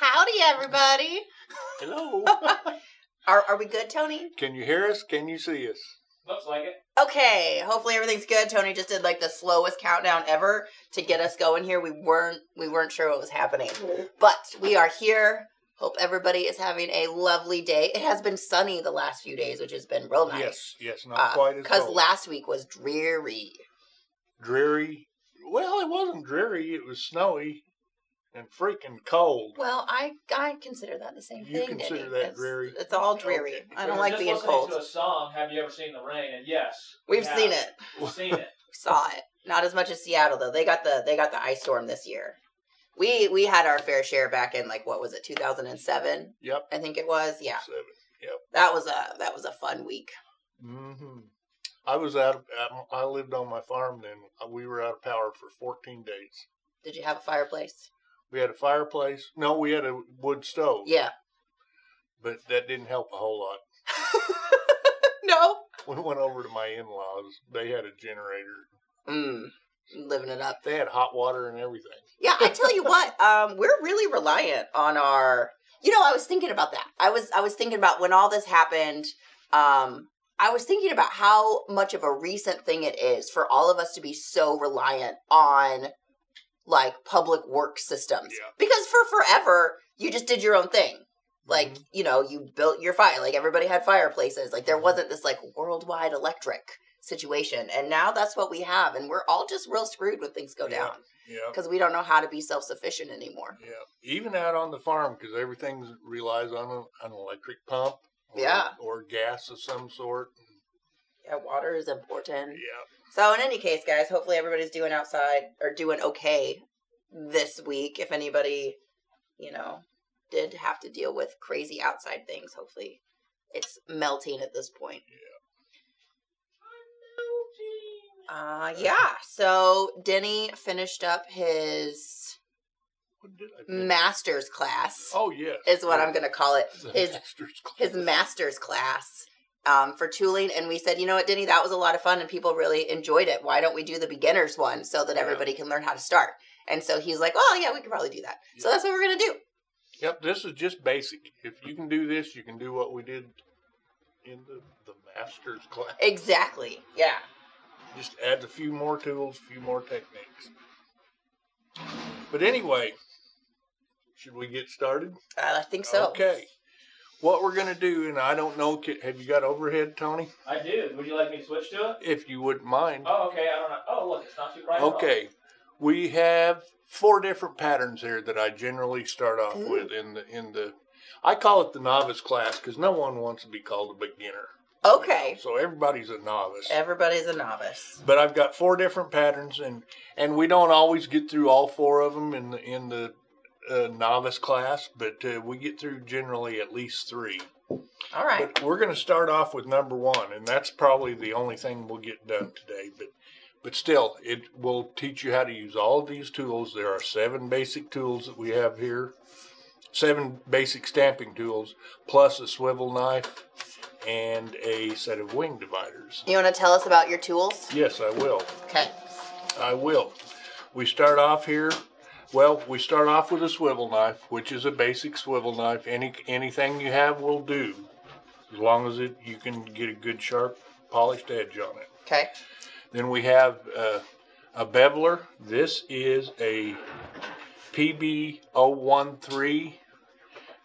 Howdy, everybody. Hello. Are, are we good, Tony? Can you hear us? Can you see us? Looks like it. Okay, hopefully everything's good. Tony just did like the slowest countdown ever to get us going here. We weren't we weren't sure what was happening. Mm-hmm. But we are here. Hope everybody is having a lovely day. It has been sunny the last few days, which has been real nice. Yes, yes, not uh, quite as Because last week was dreary. dreary. Well, it wasn't dreary. It was snowy and freaking cold. Well, I I consider that the same You thing. consider Denny. that It's- dreary? It's all dreary. Okay. I don't like being cold. To a song, "Have you ever seen the rain?" And yes, We've we seen it. We've seen it. saw it. Not as much as Seattle though. They got the they got the ice storm this year. We we had our fair share back in like what was it 2007? Yep. I think it was. Yeah. Seven. Yep. That was a that was a fun week. hmm I was out. I lived on my farm then. We were out of power for 14 days. Did you have a fireplace? We had a fireplace. No, we had a wood stove. Yeah. But that didn't help a whole lot. no. We went over to my in-laws. They had a generator. Mm, living it up. They had hot water and everything. Yeah, I tell you what, um, we're really reliant on our. You know, I was thinking about that. I was I was thinking about when all this happened. Um, I was thinking about how much of a recent thing it is for all of us to be so reliant on like public work systems. Yeah. Because for forever you just did your own thing. Like, Mhm. you know, you built your fire. Like everybody had fireplaces. Like there Mhm. wasn't this like worldwide electric situation. And now that's what we have and we're all just real screwed when things go Yeah. down Yeah. because we don't know how to be self sufficient anymore. Yeah, even out on the farm because everything relies on a, an electric pump. Or, Yeah. or gas of some sort. Yeah, water is important. Yeah, So, in any case, guys, hopefully everybody's doing outside or doing okay this week. If anybody, you know, did have to deal with crazy outside things, hopefully it's melting at this point. Uh, yeah. So Denny finished up his what did I finish? master's class. Oh yeah. Is what I'm going to call it. His master's class. his master's class um, for tooling, and we said, you know what, Denny, that was a lot of fun, and people really enjoyed it. Why don't we do the beginners one so that Yeah. everybody can learn how to start? And so he's like, oh yeah, we could probably do that. So that's what we're gonna do. Yep, this is just basic. If you can do this, you can do what we did in the, the master's class. Exactly. Yeah. Just adds a few more tools, a few more techniques. But anyway, should we get started? Uh, I think so. Okay. What we're gonna do, and I don't know, have you got overhead, Tony? I do. Would you like me to switch to it? If you wouldn't mind. Oh, okay. I don't know. Oh, look, it's not too bright. at all. Okay, we have four different patterns here that I generally start off Ooh. with in the in the. I call it the novice class because no one wants to be called a beginner. Okay. So everybody's a novice. Everybody's a novice. But I've got four different patterns, and and we don't always get through all four of them in the in the uh, novice class, but uh, we get through generally at least three. All right. But we're going to start off with number one, and that's probably the only thing we'll get done today. But but still, it will teach you how to use all these tools. There are seven basic tools that we have here, seven basic stamping tools, plus a swivel knife and a set of wing dividers. You want to tell us about your tools? Yes, I will. Okay. I will. We start off here. Well, we start off with a swivel knife, which is a basic swivel knife. Any anything you have will do, as long as it you can get a good sharp polished edge on it. Okay. Then we have uh, a beveler. This is a PB013,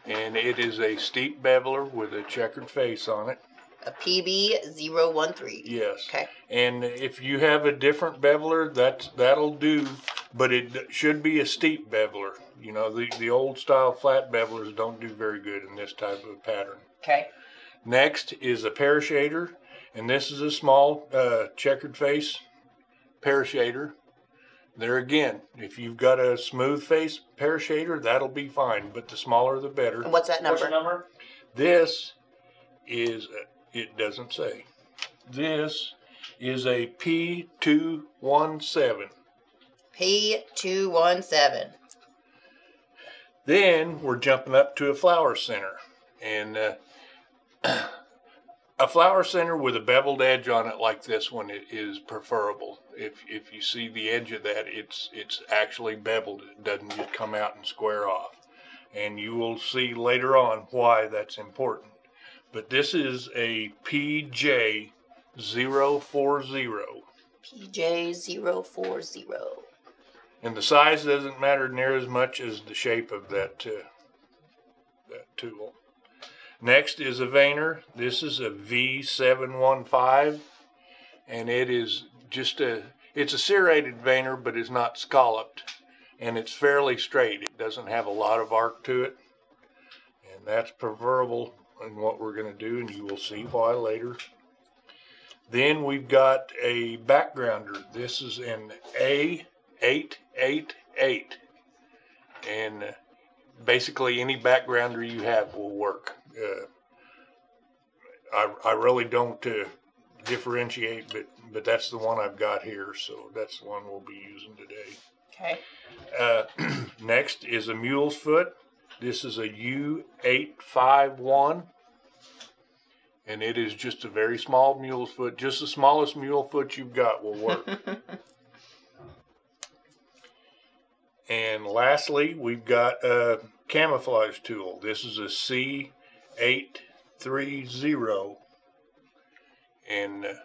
and it is a steep beveler with a checkered face on it. A PB013. Yes. Okay. And if you have a different beveler, that's that'll do, but it should be a steep beveler. You know, the the old style flat bevelers don't do very good in this type of pattern. Okay. Next is a parashader, and this is a small uh, checkered face parashader. There again, if you've got a smooth face parashader, that'll be fine, but the smaller the better. And what's that What's number? your number? This is, a, it doesn't say. This is a P217. P217. Then we're jumping up to a flower center. And uh, a flower center with a beveled edge on it like this one is preferable. If, if you see the edge of that, it's, it's actually beveled. It doesn't just come out and square off. and you will see later on why that's important. But this is a PJ 040. PJ040. And the size doesn't matter near as much as the shape of that, uh, that tool. Next is a veiner. This is a V715, and it is just a, it's a serrated veiner, but it's not scalloped, and it's fairly straight. It doesn't have a lot of arc to it, and that's preferable in what we're going to do, and you will see why later. Then we've got a backgrounder. This is an A888, and basically any backgrounder you have will work. Uh, I, I really don't uh, differentiate, but but that's the one I've got here, so that's the one we'll be using today. Okay. Uh, next is a mule's foot. This is a U851, and it is just a very small mule's foot. Just the smallest mule foot you've got will work. and lastly, we've got a camouflage tool. This is a C830, and uh,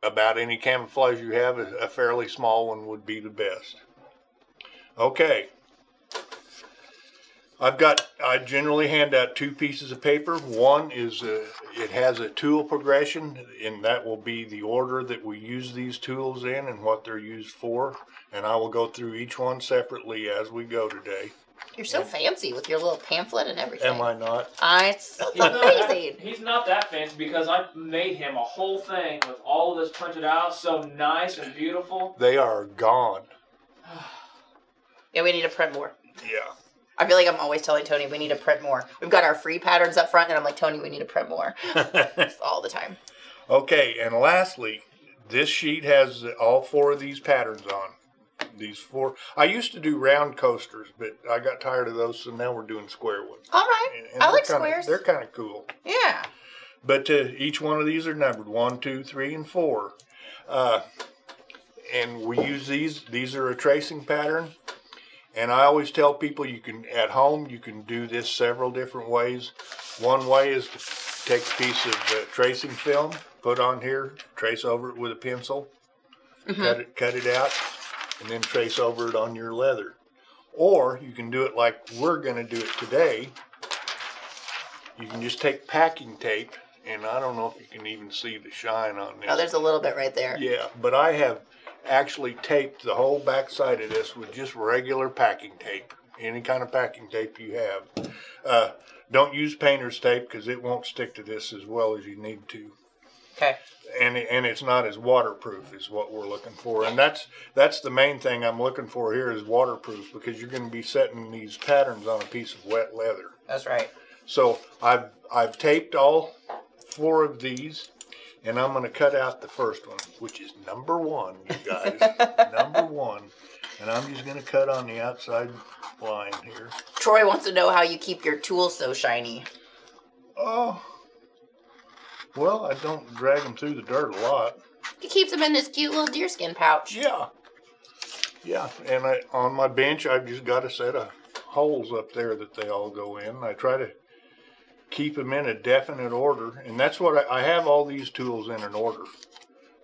about any camouflage you have, a a fairly small one would be the best. Okay. I've got, I generally hand out two pieces of paper. One is, uh, it has a tool progression, and that will be the order that we use these tools in and what they're used for. And I will go through each one separately as we go today. You're so fancy with your little pamphlet and everything. Am I not? I, it's, it's He's not, that, amazing. he's not that fancy because I made him a whole thing with all of this printed out, so nice and beautiful. They are gone. Yeah, we need to print more. Yeah. I feel like I'm always telling Tony we need to print more. We've got our free patterns up front, and I'm like, Tony, we need to print more. All the time. Okay, and lastly, this sheet has all four of these patterns on. These four. I used to do round coasters, but I got tired of those, so now we're doing square ones. All right. And- and I like kinda- squares. They're kind of cool. Yeah. But uh, each one of these are numbered one, two, three, and four. Uh, and we use these. These are a tracing pattern. And I always tell people you can at home you can do this several different ways. One way is to take a piece of uh, tracing film, put on here, trace over it with a pencil, cut it cut it out, and then trace over it on your leather. Or you can do it like we're going to do it today. You can just take packing tape, and I don't know if you can even see the shine on this. Oh, there's a little bit right there. Yeah, but I have actually taped the whole backside of this with just regular packing tape. Any kind of packing tape you have. Uh, don't use painter's tape because it won't stick to this as well as you need to. Okay. And and it's not as waterproof is what we're looking for. And that's that's the main thing I'm looking for here is waterproof because you're going to be setting these patterns on a piece of wet leather. That's right. So I've I've taped all four of these, and I'm going to cut out the first one, which is number one, you guys. number one, and I'm just going to cut on the outside line here. Troy wants to know how you keep your tools so shiny. Oh, well, I don't drag them through the dirt a lot. He keeps them in this cute little deerskin pouch. Yeah, yeah, and I on my bench I've just got a set of holes up there that they all go in. I try to keep them in a definite order, and that's what I, I have. All these tools in an order,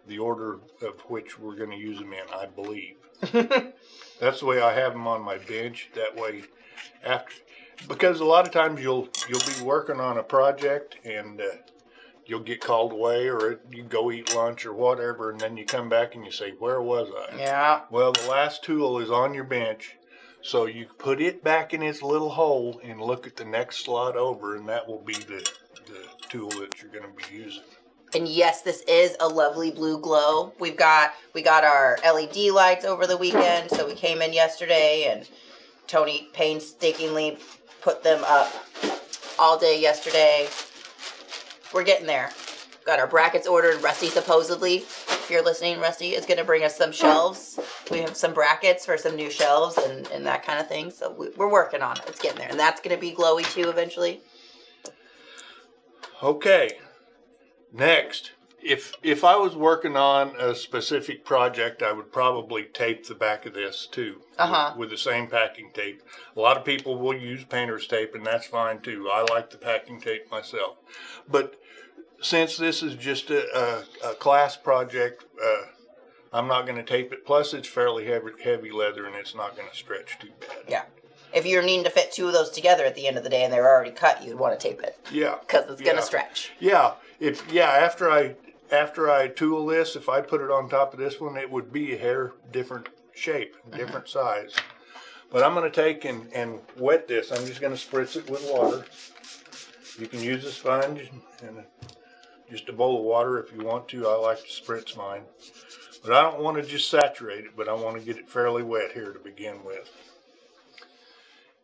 the order of which we're going to use them in, I believe. that's the way I have them on my bench. That way, after because a lot of times you'll you'll be working on a project and. Uh, You'll get called away, or you go eat lunch, or whatever, and then you come back and you say, "Where was I?" Yeah. Well, the last tool is on your bench, so you put it back in its little hole and look at the next slot over, and that will be the, the tool that you're going to be using. And yes, this is a lovely blue glow. We've got we got our LED lights over the weekend, so we came in yesterday and Tony painstakingly put them up all day yesterday. We're getting there. Got our brackets ordered. Rusty supposedly, you're listening, Rusty is going to bring us some shelves. We have some brackets for some new shelves and, and that kind of thing. So we, we're working on it. It's getting there. And that's going to be glowy too eventually. Okay, next if if I was working on a specific project, I would probably tape the back of this too Uh-huh. with, with the same packing tape. A lot of people will use painter's tape, and that's fine too. I like the packing tape myself, but since this is just a, a, a class project, uh, I'm not going to tape it. Plus, it's fairly heavy, heavy leather, and it's not going to stretch too bad. Yeah. If you're needing to fit two of those together at the end of the day and they're already cut, you'd want to tape it Yeah, because it's gonna stretch. Yeah, if yeah, after I after I tool this, if I put it on top of this one, it would be a hair different shape, different size. But I'm going to take and, and wet this. I'm just going to spritz it with water. You can use a sponge and just a bowl of water if you want to. I like to spritz mine. But I don't want to just saturate it, but I want to get it fairly wet here to begin with.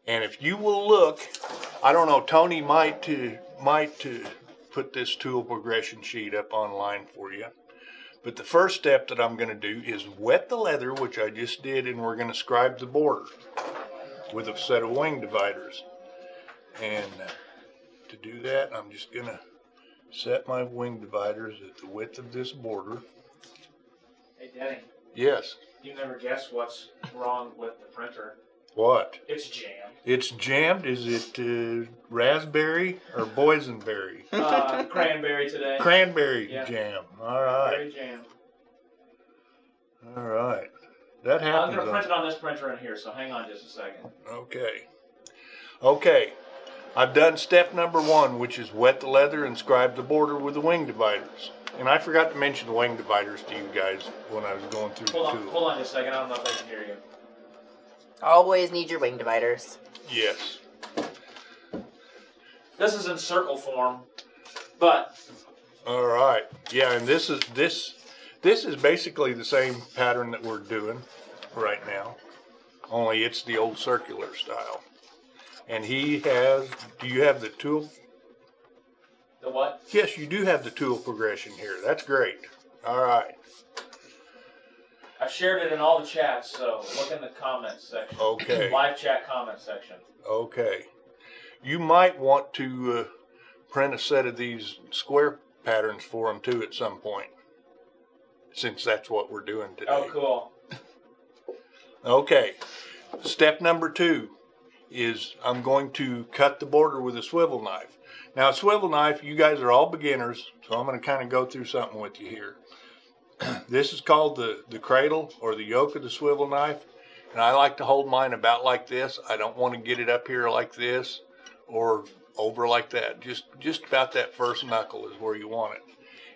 And if you will look, I don't know, Tony might to might to put this tool progression sheet up online for you. But the first step that I'm going to do is wet the leather, which I just did, and we're going to scribe the border with a set of wing dividers. And uh, to do that, I'm just going to set my wing dividers at the width of this border. Hey, Denny, Yes. you never guess what's wrong with the printer. What? It's jammed. It's jammed. Is it uh, raspberry or boysenberry? Uh, cranberry today. Cranberry Yeah. jam. All right. Very jam. All right. That happened. I'm happens. gonna on- print it on this printer in here, so hang on just a second. Okay. Okay. I've done step number one, which is wet the leather and scribe the border with the wing dividers. And I forgot to mention the wing dividers to you guys when I was going through Hold the on, tool. hold on just a second. I don't know if I can hear you. Always need your wing dividers. Yes. This is in circle form, but All right. Yeah, and this is this this is basically the same pattern that we're doing right now. Only it's the old circular style. And he has do you have the tool the what? Yes, you do have the tool progression here. That's great. All right. I've shared it in all the chats, so look in the comments section. Okay. Live chat comment section. Okay. You might want to uh, print a set of these square patterns for them too at some point, since that's what we're doing today. Oh, cool. Okay. Step number two is I'm going to cut the border with a swivel knife. Now, a swivel knife, you guys are all beginners, so I'm going to kind of go through something with you here. this is called the, the cradle or the yoke of the swivel knife. And I like to hold mine about like this. I don't want to get it up here like this or over like that. Just just about that first knuckle is where you want it.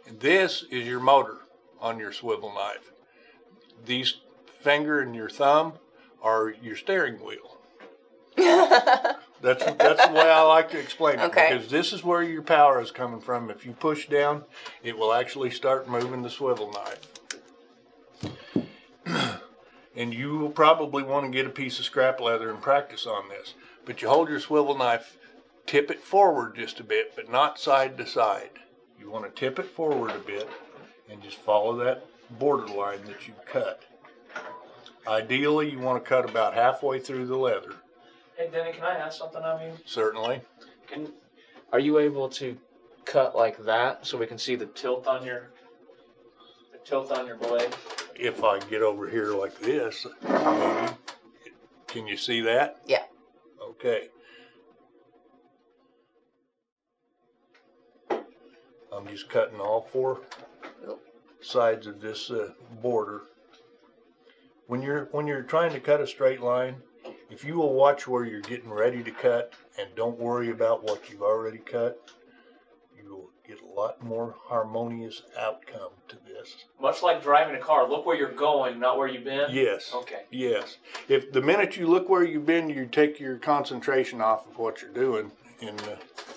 And this is your motor on your swivel knife. These finger and your thumb are your steering wheel. That's that's the way I like to explain it Okay. because this is where your power is coming from. If you push down, it will actually start moving the swivel knife. and you will probably want to get a piece of scrap leather and practice on this. But you hold your swivel knife, tip it forward just a bit, but not side to side. You want to tip it forward a bit and just follow that border line that you've cut. Ideally, you want to cut about halfway through the leather, Hey, Denny, can I ask something of you? certainly. Can are you able to cut like that so we can see the tilt on your the tilt on your blade? If I get over here like this, maybe. Can you see that? Yeah. Okay. I'm just cutting all four sides of this uh, border. When you're when you're trying to cut a straight line, if you will watch where you're getting ready to cut and don't worry about what you've already cut, you will get a lot more harmonious outcome to this. Much like driving a car, look where you're going, not where you've been. Yes. Okay. Yes. If the minute you look where you've been, you take your concentration off of what you're doing, and uh,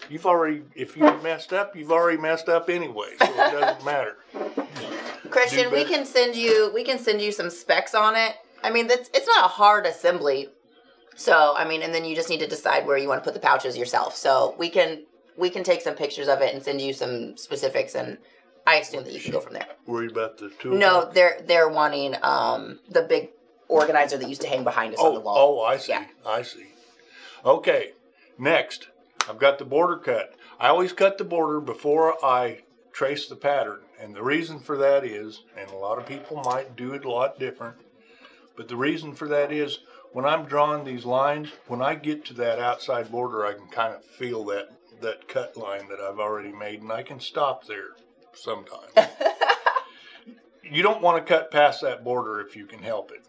you've already, if you messed up, you've already messed up anyway, so it doesn't matter. Christian, we can send you we can send you some specs on it. I mean, that's it's not a hard assembly. So, I mean, and then you just need to decide where you want to put the pouches yourself. So, we can we can take some pictures of it and send you some specifics and I assume that you can go from there. Worried about the tool? No, they're they're wanting um the big organizer that used to hang behind us on the Oh, wall. oh, I see. Yeah. I see. Okay. Next, I've got the border cut. I always cut the border before I trace the pattern. And the reason for that is, and a lot of people might do it a lot different, but the reason for that is when I'm drawing these lines, when I get to that outside border, I can kind of feel that, that cut line that I've already made, and I can stop there sometimes. you don't want to cut past that border if you can help it.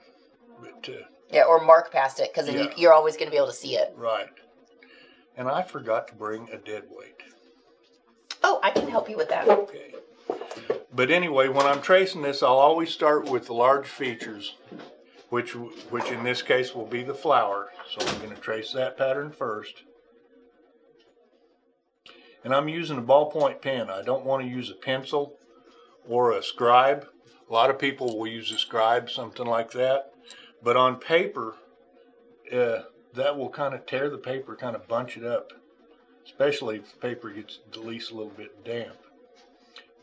But, uh, Yeah, or mark past it because Yeah. you're always going to be able to see it. right. And I forgot to bring a dead weight. Oh, I can help you with that. Okay. But anyway, when I'm tracing this, I'll always start with the large features, which which in this case will be the flower. So I'm going to trace that pattern first. And I'm using a ballpoint pen. I don't want to use a pencil or a scribe. A lot of people will use a scribe, something like that. But on paper, uh, that will kind of tear the paper, kind of bunch it up especially if the paper gets at least a little bit damp.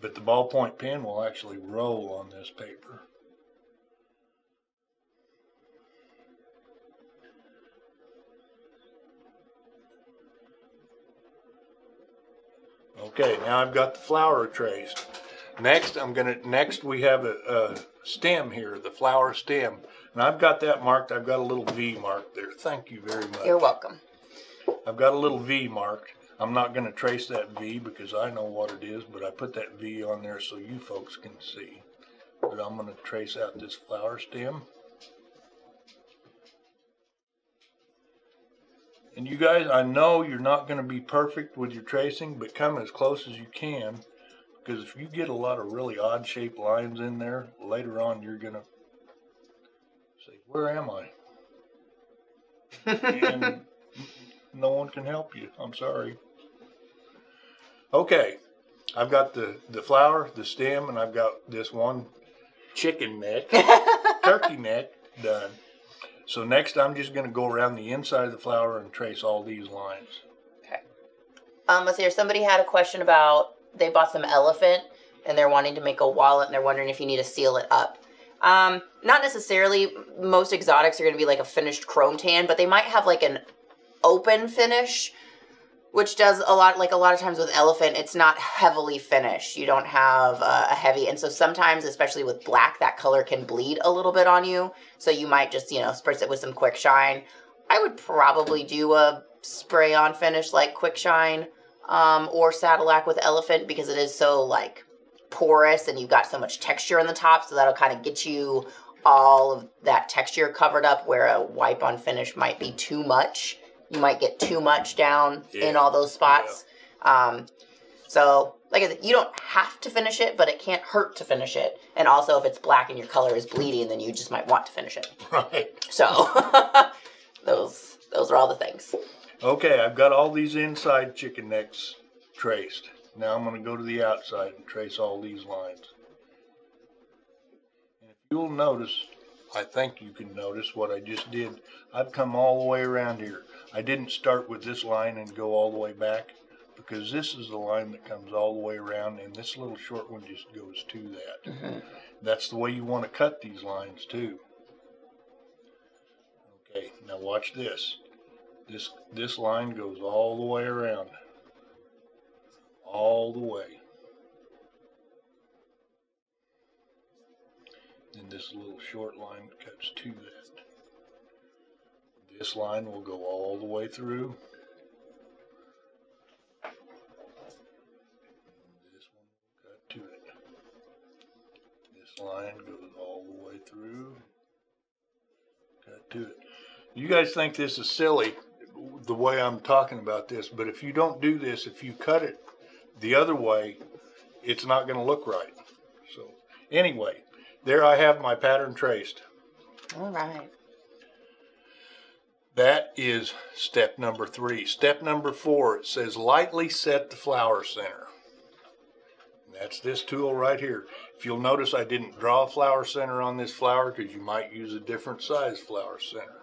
But the ballpoint pen will actually roll on this paper. Okay, now I've got the flower traced. Next, I'm gonna, next we have a, a stem here, the flower stem. And I've got that marked, I've got a little V marked there. Thank you very much. You're welcome. I've got a little V marked. I'm not going to trace that V because I know what it is, but I put that V on there so you folks can see. But I'm going to trace out this flower stem. And you guys, I know you're not going to be perfect with your tracing, but come as close as you can. Because if you get a lot of really odd shaped lines in there, later on you're going to say, where am I? and no one can help you. I'm sorry. Okay, I've got the, the flower, the stem, and I've got this one chicken neck, turkey neck done. So next I'm just going to go around the inside of the flower and trace all these lines. Okay. Um, let's see here. Somebody had a question about they bought some elephant and they're wanting to make a wallet and they're wondering if you need to seal it up. Um, not necessarily. Most exotics are going to be like a finished chrome tan, but they might have like an open finish, which does a lot. Like a lot of times with elephant, it's not heavily finished. You don't have uh, a heavy, and so sometimes, especially with black, that color can bleed a little bit on you. So you might just you know spritz it with some quick shine. I would probably do a spray on finish like quick shine um, or Saddle-Lac with elephant because it is so like porous and you've got so much texture on the top, so that'll kind of get you all of that texture covered up where a wipe on finish might be too much. You might get too much down in all those spots. Um, so, like I said, you don't have to finish it, but it can't hurt to finish it. And also, if it's black and your color is bleeding, then you just might want to finish it. Right. So, those those are all the things. Okay, I've got all these inside chicken necks traced. Now I'm going to go to the outside and trace all these lines. And if you'll notice, I think you can notice what I just did. I've come all the way around here. I didn't start with this line and go all the way back because this is the line that comes all the way around and this little short one just goes to that. Mm-hmm. That's the way you want to cut these lines too. Okay, now watch this. This this line goes all the way around. All the way. And this little short line cuts to that. This line will go all the way through. This one cut to it. This line goes all the way through. Cut to it. You guys think this is silly, the way I'm talking about this, but if you don't do this, if you cut it the other way, it's not going to look right. So, anyway, there I have my pattern traced. All right. That is step number three. Step number four, it says lightly set the flower center. That's this tool right here. If you'll notice, I didn't draw a flower center on this flower because you might use a different size flower center.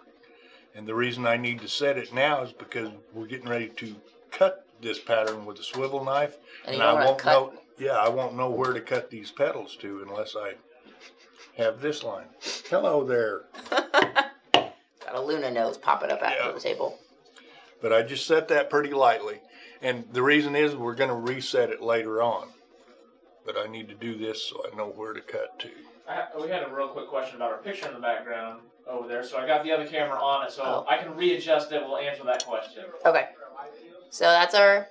And the reason I need to set it now is because we're getting ready to cut this pattern with a swivel knife. And you I won't cut- know, yeah, I won't know where to cut these petals to unless I have this line. Hello there. Got a Luna nose popping up out Yeah. of the table. But I just set that pretty lightly. And the reason is we're going to reset it later on. but I need to do this so I know where to cut to. I, ha- we had a real quick question about our picture in the background over there, so I got the other camera on it, so Oh. I can readjust it. We'll answer that question. Okay. So that's our.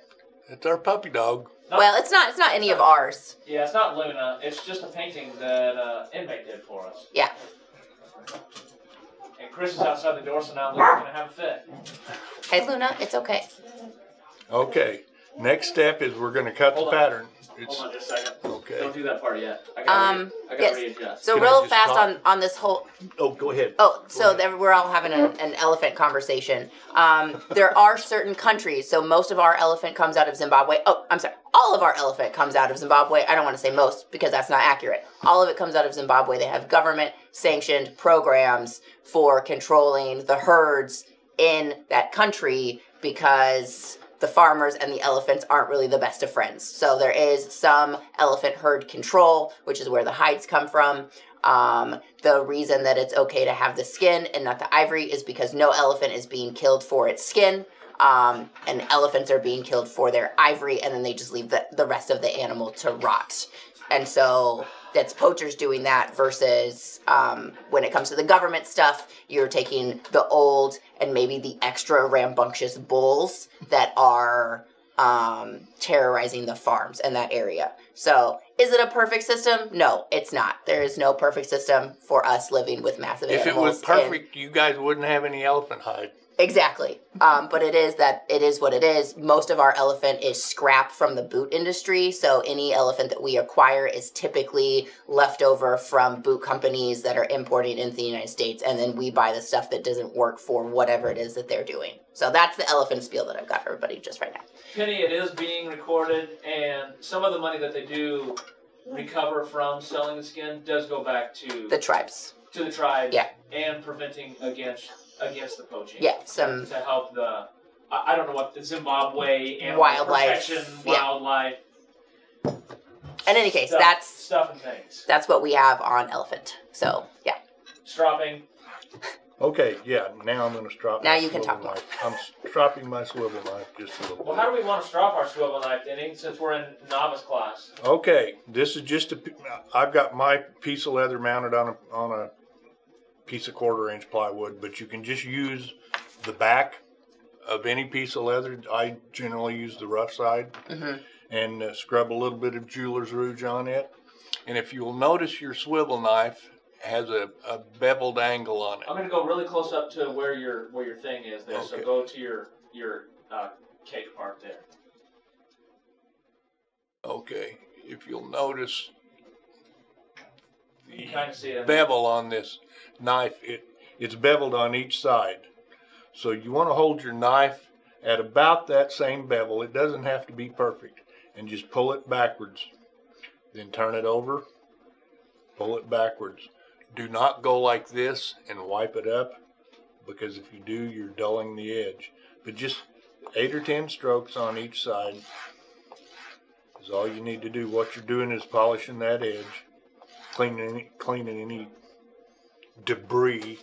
It's our puppy dog. No. Well, it's not. It's not any of ours. Yeah, it's not Luna. It's just a painting that uh, inmate did for us. Yeah. And Chris is outside the door, so now Luna's gonna have a fit. Hey, Luna, it's okay. Okay. Next step is we're going to cut Hold the on. pattern. It's Hold on just a second. okay. Don't do that part yet. I gotta, Um, re- I gotta yes. readjust. So Can I real just fast talk? on on this whole. Oh, go ahead. Oh, so ahead. there, we're all having an, an elephant conversation. Um, there are certain countries. So most of our elephant comes out of Zimbabwe. Oh, I'm sorry. All of our elephant comes out of Zimbabwe. I don't want to say most because that's not accurate. All of it comes out of Zimbabwe. They have government sanctioned programs for controlling the herds in that country because the farmers and the elephants aren't really the best of friends. So there is some elephant herd control, which is where the hides come from. Um, the reason that it's okay to have the skin and not the ivory is because no elephant is being killed for its skin. Um, and elephants are being killed for their ivory, and then they just leave the, the rest of the animal to rot. And so that's poachers doing that versus um, when it comes to the government stuff, you're taking the old and maybe the extra rambunctious bulls that are um, terrorizing the farms in that area. So, is it a perfect system? No, it's not. There is no perfect system for us living with massive If it animals. was in- perfect, you guys wouldn't have any elephant hide. Exactly. Um, but it is that it is what it is. Most of our elephant is scrap from the boot industry. So any elephant that we acquire is typically leftover from boot companies that are importing into the United States. And then we buy the stuff that doesn't work for whatever it is that they're doing. So that's the elephant spiel that I've got for everybody just right now. Penny, it is being recorded, and some of the money that they do recover from selling the skin does go back to The tribes. to the tribe Yeah. and preventing against against the poaching. Yeah, some To help the I, I don't know what the Zimbabwe animal Wildlife, protection, yeah. wildlife. in any case, stuff, that's stuff and things. that's what we have on elephant. So yeah. Stropping. Okay, yeah. Now I'm going to strap. Now my you can swivel talk knife. I'm stropping my swivel knife just a little Well, bit. how do we want to strop our swivel knife, Denny? Since we're in novice class. Okay, this is just a. I've got my piece of leather mounted on a on a piece of quarter inch plywood, but you can just use the back of any piece of leather. I generally use the rough side hmm and uh, scrub a little bit of jeweler's rouge on it. And if you'll notice, your swivel knife has a, a beveled angle on it. I'm gonna go really close up to where your where your thing is there. So go to your your uh, cake part there. Okay, if you'll notice You the kind of see it. bevel on this knife, it it's beveled on each side. So you want to hold your knife at about that same bevel. It doesn't have to be perfect. And just pull it backwards. Then turn it over. Pull it backwards. Do not go like this and wipe it up because if you do, you're dulling the edge. But just eight or ten strokes on each side is all you need to do. What you're doing is polishing that edge, cleaning cleaning any debris,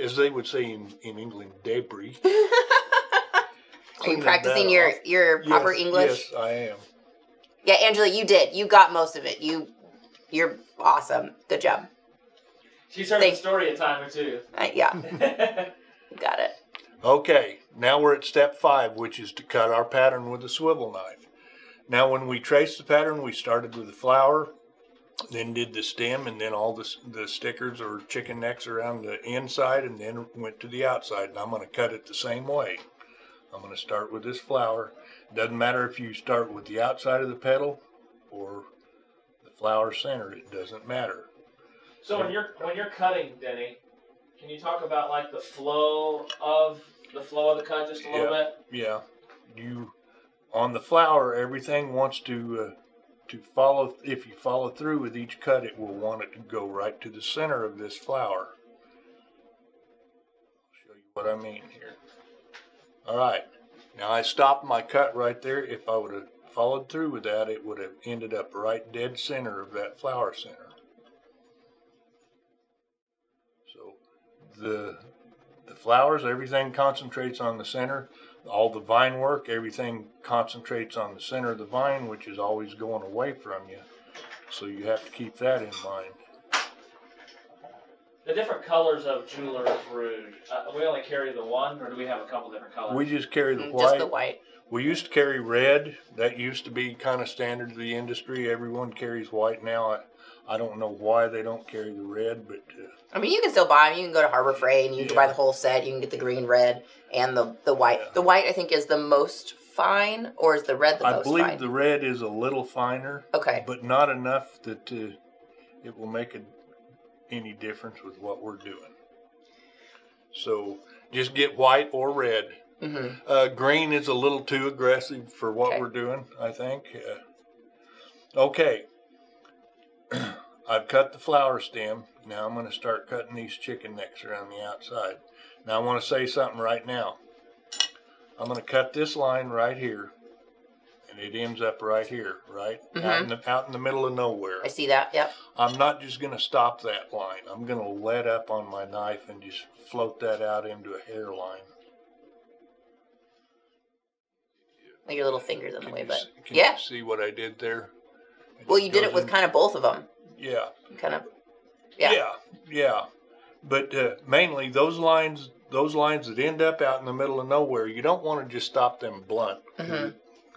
as they would say in, in England, debris. Are you practicing your off. your proper Yes, English? Yes, I am. Yeah, Angela, you did. You got most of it. You, you're awesome. Good job. She's heard Thank- the story a time or two. Uh, yeah, got it. Okay, now we're at step five, which is to cut our pattern with a swivel knife. Now, when we traced the pattern, we started with the flower, then did the stem, and then all the, the stickers or chicken necks around the inside, and then went to the outside. And I'm going to cut it the same way. I'm going to start with this flower. Doesn't matter if you start with the outside of the petal or the flower center, it doesn't matter. so when you're when you're cutting, Denny, can you talk about like the flow of the flow of the cut just a little bit? Yeah, you on the flower, everything wants to uh, to follow. If you follow through with each cut, it will want it to go right to the center of this flower. I'll show you what I mean here. All right, now I stopped my cut right there. If I would have followed through with that, it would have ended up right dead center of that flower center. So the the flowers, everything concentrates on the center. All the vine work, everything concentrates on the center of the vine, which is always going away from you. So you have to keep that in mind. The different colors of Jeweler's Rouge. Uh, we only carry the one, or do we have a couple different colors? We just carry the Mm, white. Just the white. We used to carry red. That used to be kind of standard of the industry. Everyone carries white now. I, don't know why they don't carry the red, but uh, I mean, you can still buy them. You can go to Harbor Freight and you can Yeah. buy the whole set. You can get the green, red, and the the white. Yeah. The white, I think, is the most fine, or is the red the I most I believe fine? the red is a little finer, okay. but not enough that uh, it will make a, any difference with what we're doing. So just get white or red. hmm Uh, green is a little too aggressive for what Okay. we're doing, I think. Uh, okay. I've cut the flower stem. Now I'm going to start cutting these chicken necks around the outside. Now I want to say something right now. I'm going to cut this line right here, and it ends up right here, right out mm-hmm. in the out in the middle of nowhere. I see that. Yep. I'm not just going to stop that line. I'm going to let up on my knife and just float that out into a hairline. Your little fingers in the way, but can yeah. you see what I did there? It Well, you did it with in- kind of both of them. yeah, Kind of. Yeah. yeah, yeah. But uh, mainly those lines, those lines that end up out in the middle of nowhere, you don't want to just stop them blunt. 'cause Mhm.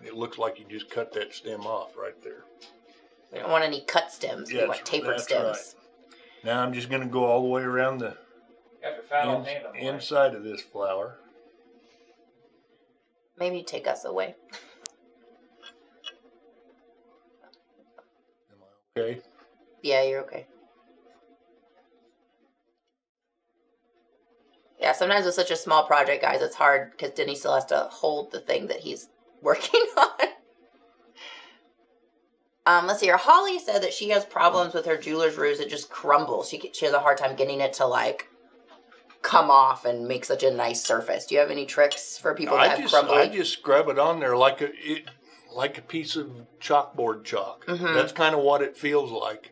It, it looks like you just cut that stem off right there. We don't want any cut stems. we want tapered that's stems. Now I'm just going to go all the way around the Got your fat on ins- hand. Inside of this flower. Maybe take us away. Am I okay? Yeah, you're okay. Yeah, sometimes with such a small project, guys, it's hard because Denny still has to hold the thing that he's working on. Um, let's see here. Holly said that she has problems with her jeweler's rouge. It just crumbles. She she has a hard time getting it to like come off and make such a nice surface. Do you have any tricks for people that I have just crumbly? I just scrub it on there like a it, like a piece of chalkboard chalk. Mhm. That's kind of what it feels like,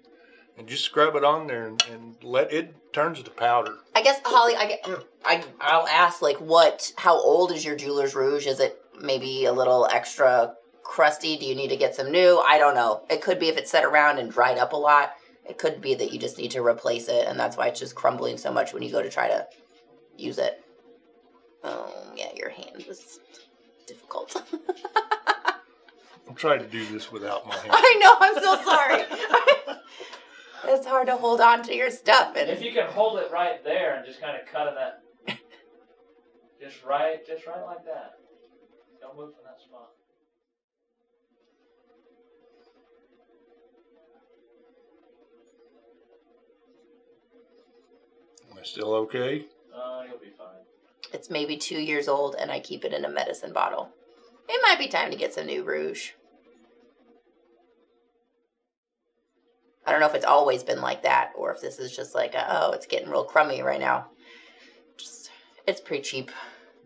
and just scrub it on there and, and let it turns to powder. I guess Holly, I I I'll ask like what? How old is your jeweler's rouge? Is it maybe a little extra crusty? Do you need to get some new? I don't know. It could be if it's set around and dried up a lot. It could be that you just need to replace it, and that's why it's just crumbling so much when you go to try to use it. Oh yeah, your hand was difficult. I'm trying to do this without my hand. I know. I'm so sorry. it's hard to hold on to your stuff, and If you can hold it right there and just kind of cut in that, just right, just right like that. Don't move from that spot. Am I still okay? Uh, you'll be fine. It's maybe two years old, and I keep it in a medicine bottle. It might be time to get some new rouge. I don't know if it's always been like that, or if this is just like, a, oh, it's getting real crummy right now. Just, it's pretty cheap.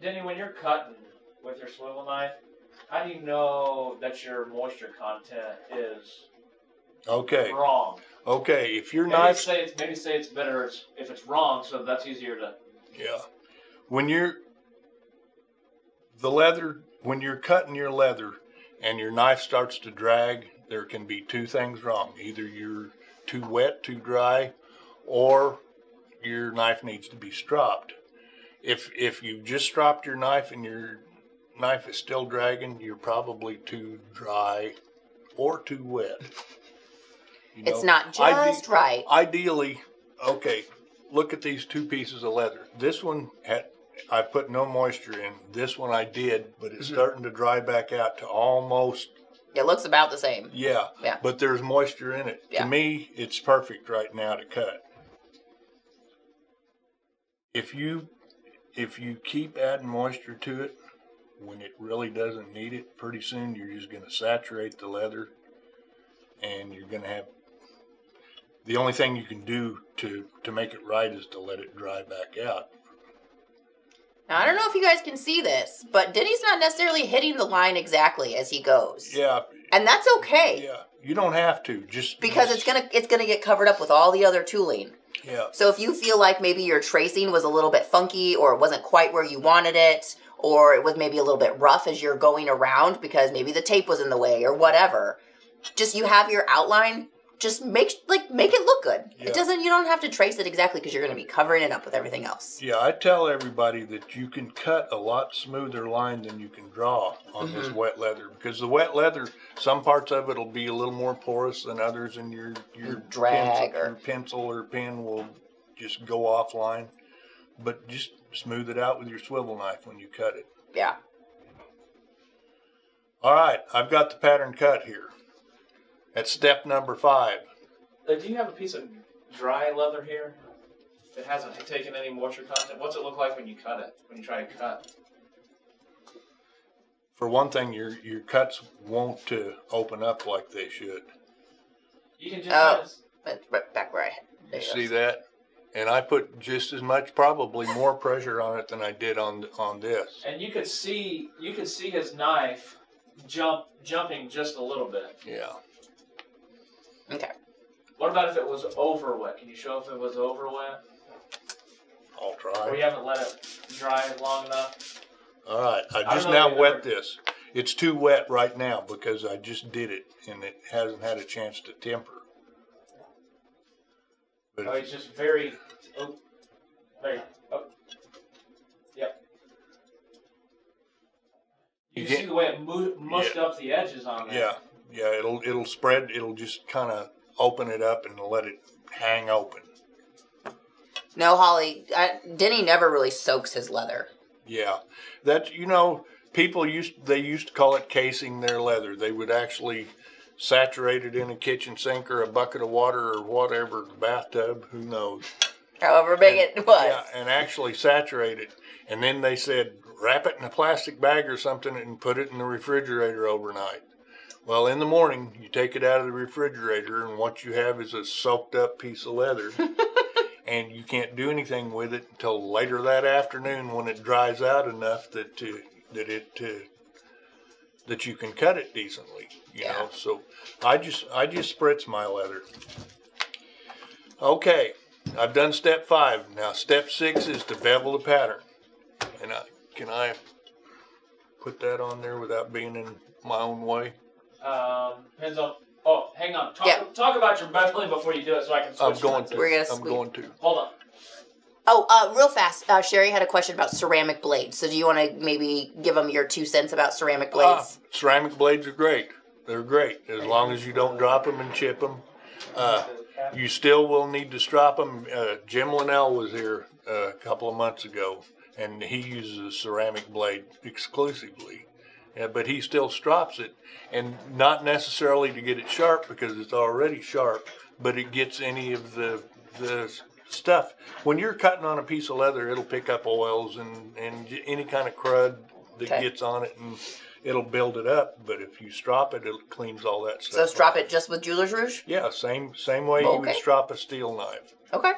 Denny, when you're cutting with your swivel knife, how do you know that your moisture content is Okay. wrong? Okay. If your Maybe knife, say it's maybe say it's better if it's wrong, so that's easier to. yeah, when you're the leather, when you're cutting your leather, and your knife starts to drag, there can be two things wrong. Either you're too wet, too dry, or your knife needs to be stropped. If if you've just stropped your knife and your knife is still dragging, you're probably too dry or too wet. You It's know, not ide- just right. Ideally, okay, look at these two pieces of leather. This one had I put no moisture in. This one I did, but it's mm-hmm. starting to dry back out to almost It looks about the same. yeah. Yeah. But there's moisture in it. Yeah. To me, it's perfect right now to cut. If you if you keep adding moisture to it when it really doesn't need it, pretty soon you're just going to saturate the leather and you're going to have the only thing you can do to to make it right is to let it dry back out. Now, I don't know if you guys can see this, but Denny's not necessarily hitting the line exactly as he goes. Yeah. And that's okay. Yeah. You don't have to. Just Because it's gonna it's gonna get covered up with all the other tooling. Yeah. So if you feel like maybe your tracing was a little bit funky or it wasn't quite where you wanted it, or it was maybe a little bit rough as you're going around because maybe the tape was in the way or whatever, just you have your outline, just make like make it look good. Yeah. It doesn't. You don't have to trace it exactly because you're going to be covering it up with everything else. Yeah, I tell everybody that you can cut a lot smoother line than you can draw on this Mm-hmm. wet leather because the wet leather, some parts of it will be a little more porous than others, and your your Drag pencil, or- your pencil or pen will just go offline. But just smooth it out with your swivel knife when you cut it. Yeah. All right, I've got the pattern cut here. At step number five. Uh, do you have a piece of dry leather here? It hasn't taken any moisture content. What's it look like when you cut it? When you try to cut? For one thing, your your cuts won't uh, open up like they should. You can just Oh. kind of- But right back where I You you see go. that? And I put just as much, probably more pressure on it than I did on on this. and you could see you could see his knife jump jumping just a little bit. Yeah. Okay. What about if it was over wet? Can you show if it was over wet? I'll Or try. you haven't let it dry long enough? All right. I I just don't now wet ever- this. It's too wet right now because I just did it and it hasn't had a chance to temper. But Oh, it's just very. Oh, there you go. Oh. Yep. You, You see the way it mu- mushed up the edges on there. yeah, yeah, it'll it'll spread. It'll just kind of open it up and let it hang open. No, Holly. I, Denny never really soaks his leather. Yeah, that you know, people used they used to call it casing their leather. They would actually saturate it in a kitchen sink or a bucket of water or whatever, bathtub, who knows. However big it was. Yeah, and actually saturate it. And then they said wrap it in a plastic bag or something and put it in the refrigerator overnight. Well, in the morning, you take it out of the refrigerator, and what you have is a soaked up piece of leather. and you can't do anything with it until later that afternoon when it dries out enough that uh, that it uh, that you can cut it decently. You Yeah. know, so I just I just spritz my leather. Okay, I've done step five. Now step six is to bevel the pattern. And I, can I put that on there without being in my own way? Um, depends on. Oh, hang on. Talk, Yeah. talk about your beveling before you do it, so I can switch. I'm going to. We're gonna I'm squeeze- going to. Hold on. Oh, uh, real fast. Uh, Sherry had a question about ceramic blades. So do you want to maybe give them your two cents about ceramic Ah, blades? ceramic blades are great. They're great as long as you don't drop them and chip them. Uh, you still will need to strop them. Uh, Jim Linnell was here uh, a couple of months ago, and he uses a ceramic blade exclusively. Yeah, but he still strops it, and not necessarily to get it sharp because it's already sharp, but it gets any of the the stuff. When you're cutting on a piece of leather, it'll pick up oils and and any kind of crud that Okay. gets on it, and it'll build it up. But if you strop it, it cleans all that stuff. So strop it just with jeweler's rouge? Yeah, same same way you would strop a steel knife. Okay.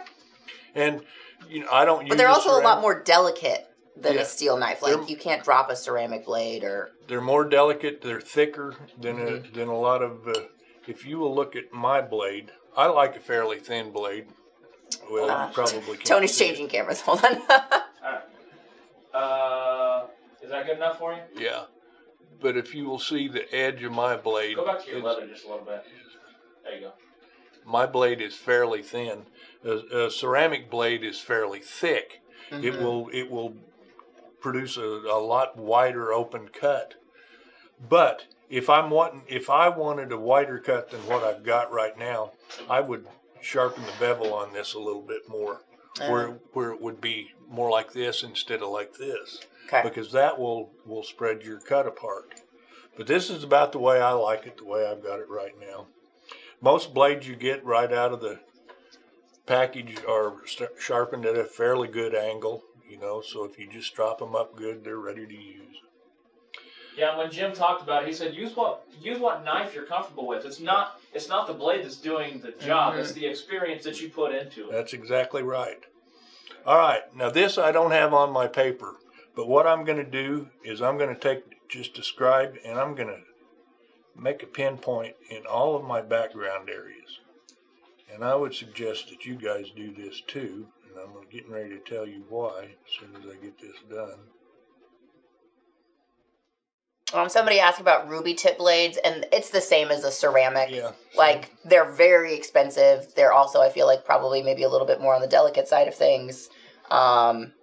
And you know, I don't use. But they're also a lot more delicate than Yeah. a steel knife. Like They're- you can't drop a ceramic blade or They're more delicate. They're thicker than Mm-hmm. a, than a lot of. Uh, if you will look at my blade, I like a fairly thin blade. Well, Uh, you probably can't Tony's see it. changing cameras. Hold on. All right. Uh, is that good enough for you? Yeah, but if you will see the edge of my blade, Go back to your leather just a little bit. There you go. my blade is fairly thin. A, a ceramic blade is fairly thick. Mm-hmm. It will it will produce a, a lot wider open cut. But if I'm wanting if I wanted a wider cut than what I've got right now, I would sharpen the bevel on this a little bit more. Where mm. where it would be more like this instead of like this. okay. Because that will will spread your cut apart. But this is about the way I like it, the way I've got it right now. Most blades you get right out of the package are st- sharpened at a fairly good angle, you know, so if you just strop them up good, they're ready to use. Yeah, and when Jim talked about it, he said use what use what knife you're comfortable with. It's not it's not the blade that's doing the job. Mm-hmm. It's the experience that you put into it. That's exactly right. All right, now this I don't have on my paper, but what I'm going to do is I'm going to take just a scribe and I'm going to make a pinpoint in all of my background areas. And I would suggest that you guys do this too, and I'm getting ready to tell you why as soon as I get this done. Um, somebody asked about ruby tip blades, and it's the same as a ceramic. Yeah. Like they're very expensive. They're also, I feel like, probably maybe a little bit more on the delicate side of things. Um,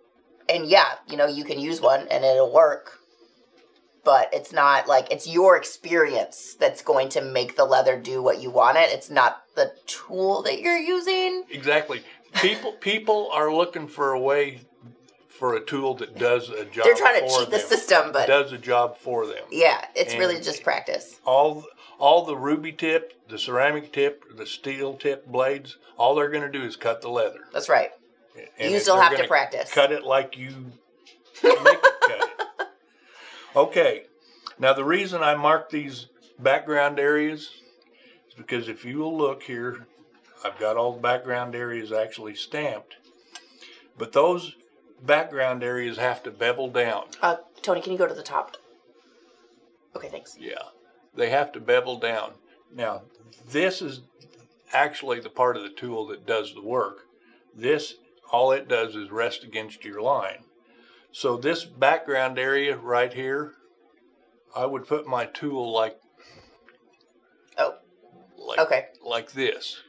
and yeah, you know, you can use one and it'll work, but it's not like it's your experience that's going to make the leather do what you want it. It's not the tool that you're using. Exactly. People people are looking for a way for a tool that does a job. They're trying to cheat the system, but does a job for them. yeah, it's And- really just practice. All all the ruby tip, the ceramic tip, the steel tip blades, all they're going to do is cut the leather. That's right. And You still have to practice. Cut it like you make it cut it. Okay. Now the reason I mark these background areas is because if you will look here, I've got all the background areas actually stamped. But those background areas have to bevel down. Uh, Tony, can you go to the top? Okay, thanks. Yeah. They have to bevel down. Now, this is actually the part of the tool that does the work. This, all it does is rest against your line. So this background area right here, I would put my tool like, Oh, like, okay. like this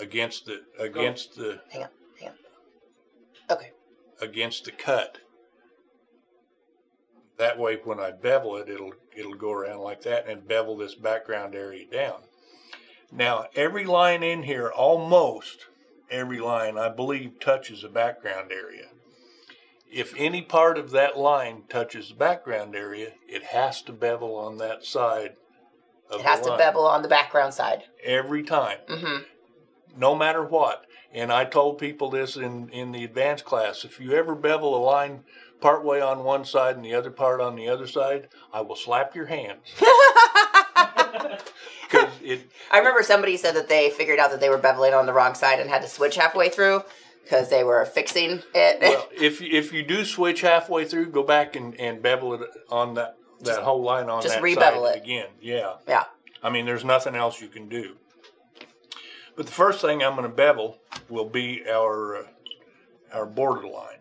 against the, against the, Hang on, hang on. Okay. against the cut. That way, when I bevel it, it'll it'll go around like that and bevel this background area down. Now, every line in here, almost every line, I believe, touches the background area. If any part of that line touches the background area, it has to bevel on that side of It has the to line bevel on the background side. every time Mm-hmm. No matter what. And I told people this in, in the advanced class. If you ever bevel a line part way on one side and the other part on the other side, I will slap your hands. Because it, I remember somebody said that they figured out that they were beveling on the wrong side and had to switch halfway through because they were fixing it. well, if if you do switch halfway through, go back and, and bevel it on that that Just- whole line on just that re-bevel side it. again. Yeah. yeah. I mean, there's nothing else you can do. But the first thing I'm going to bevel will be our uh, our border line.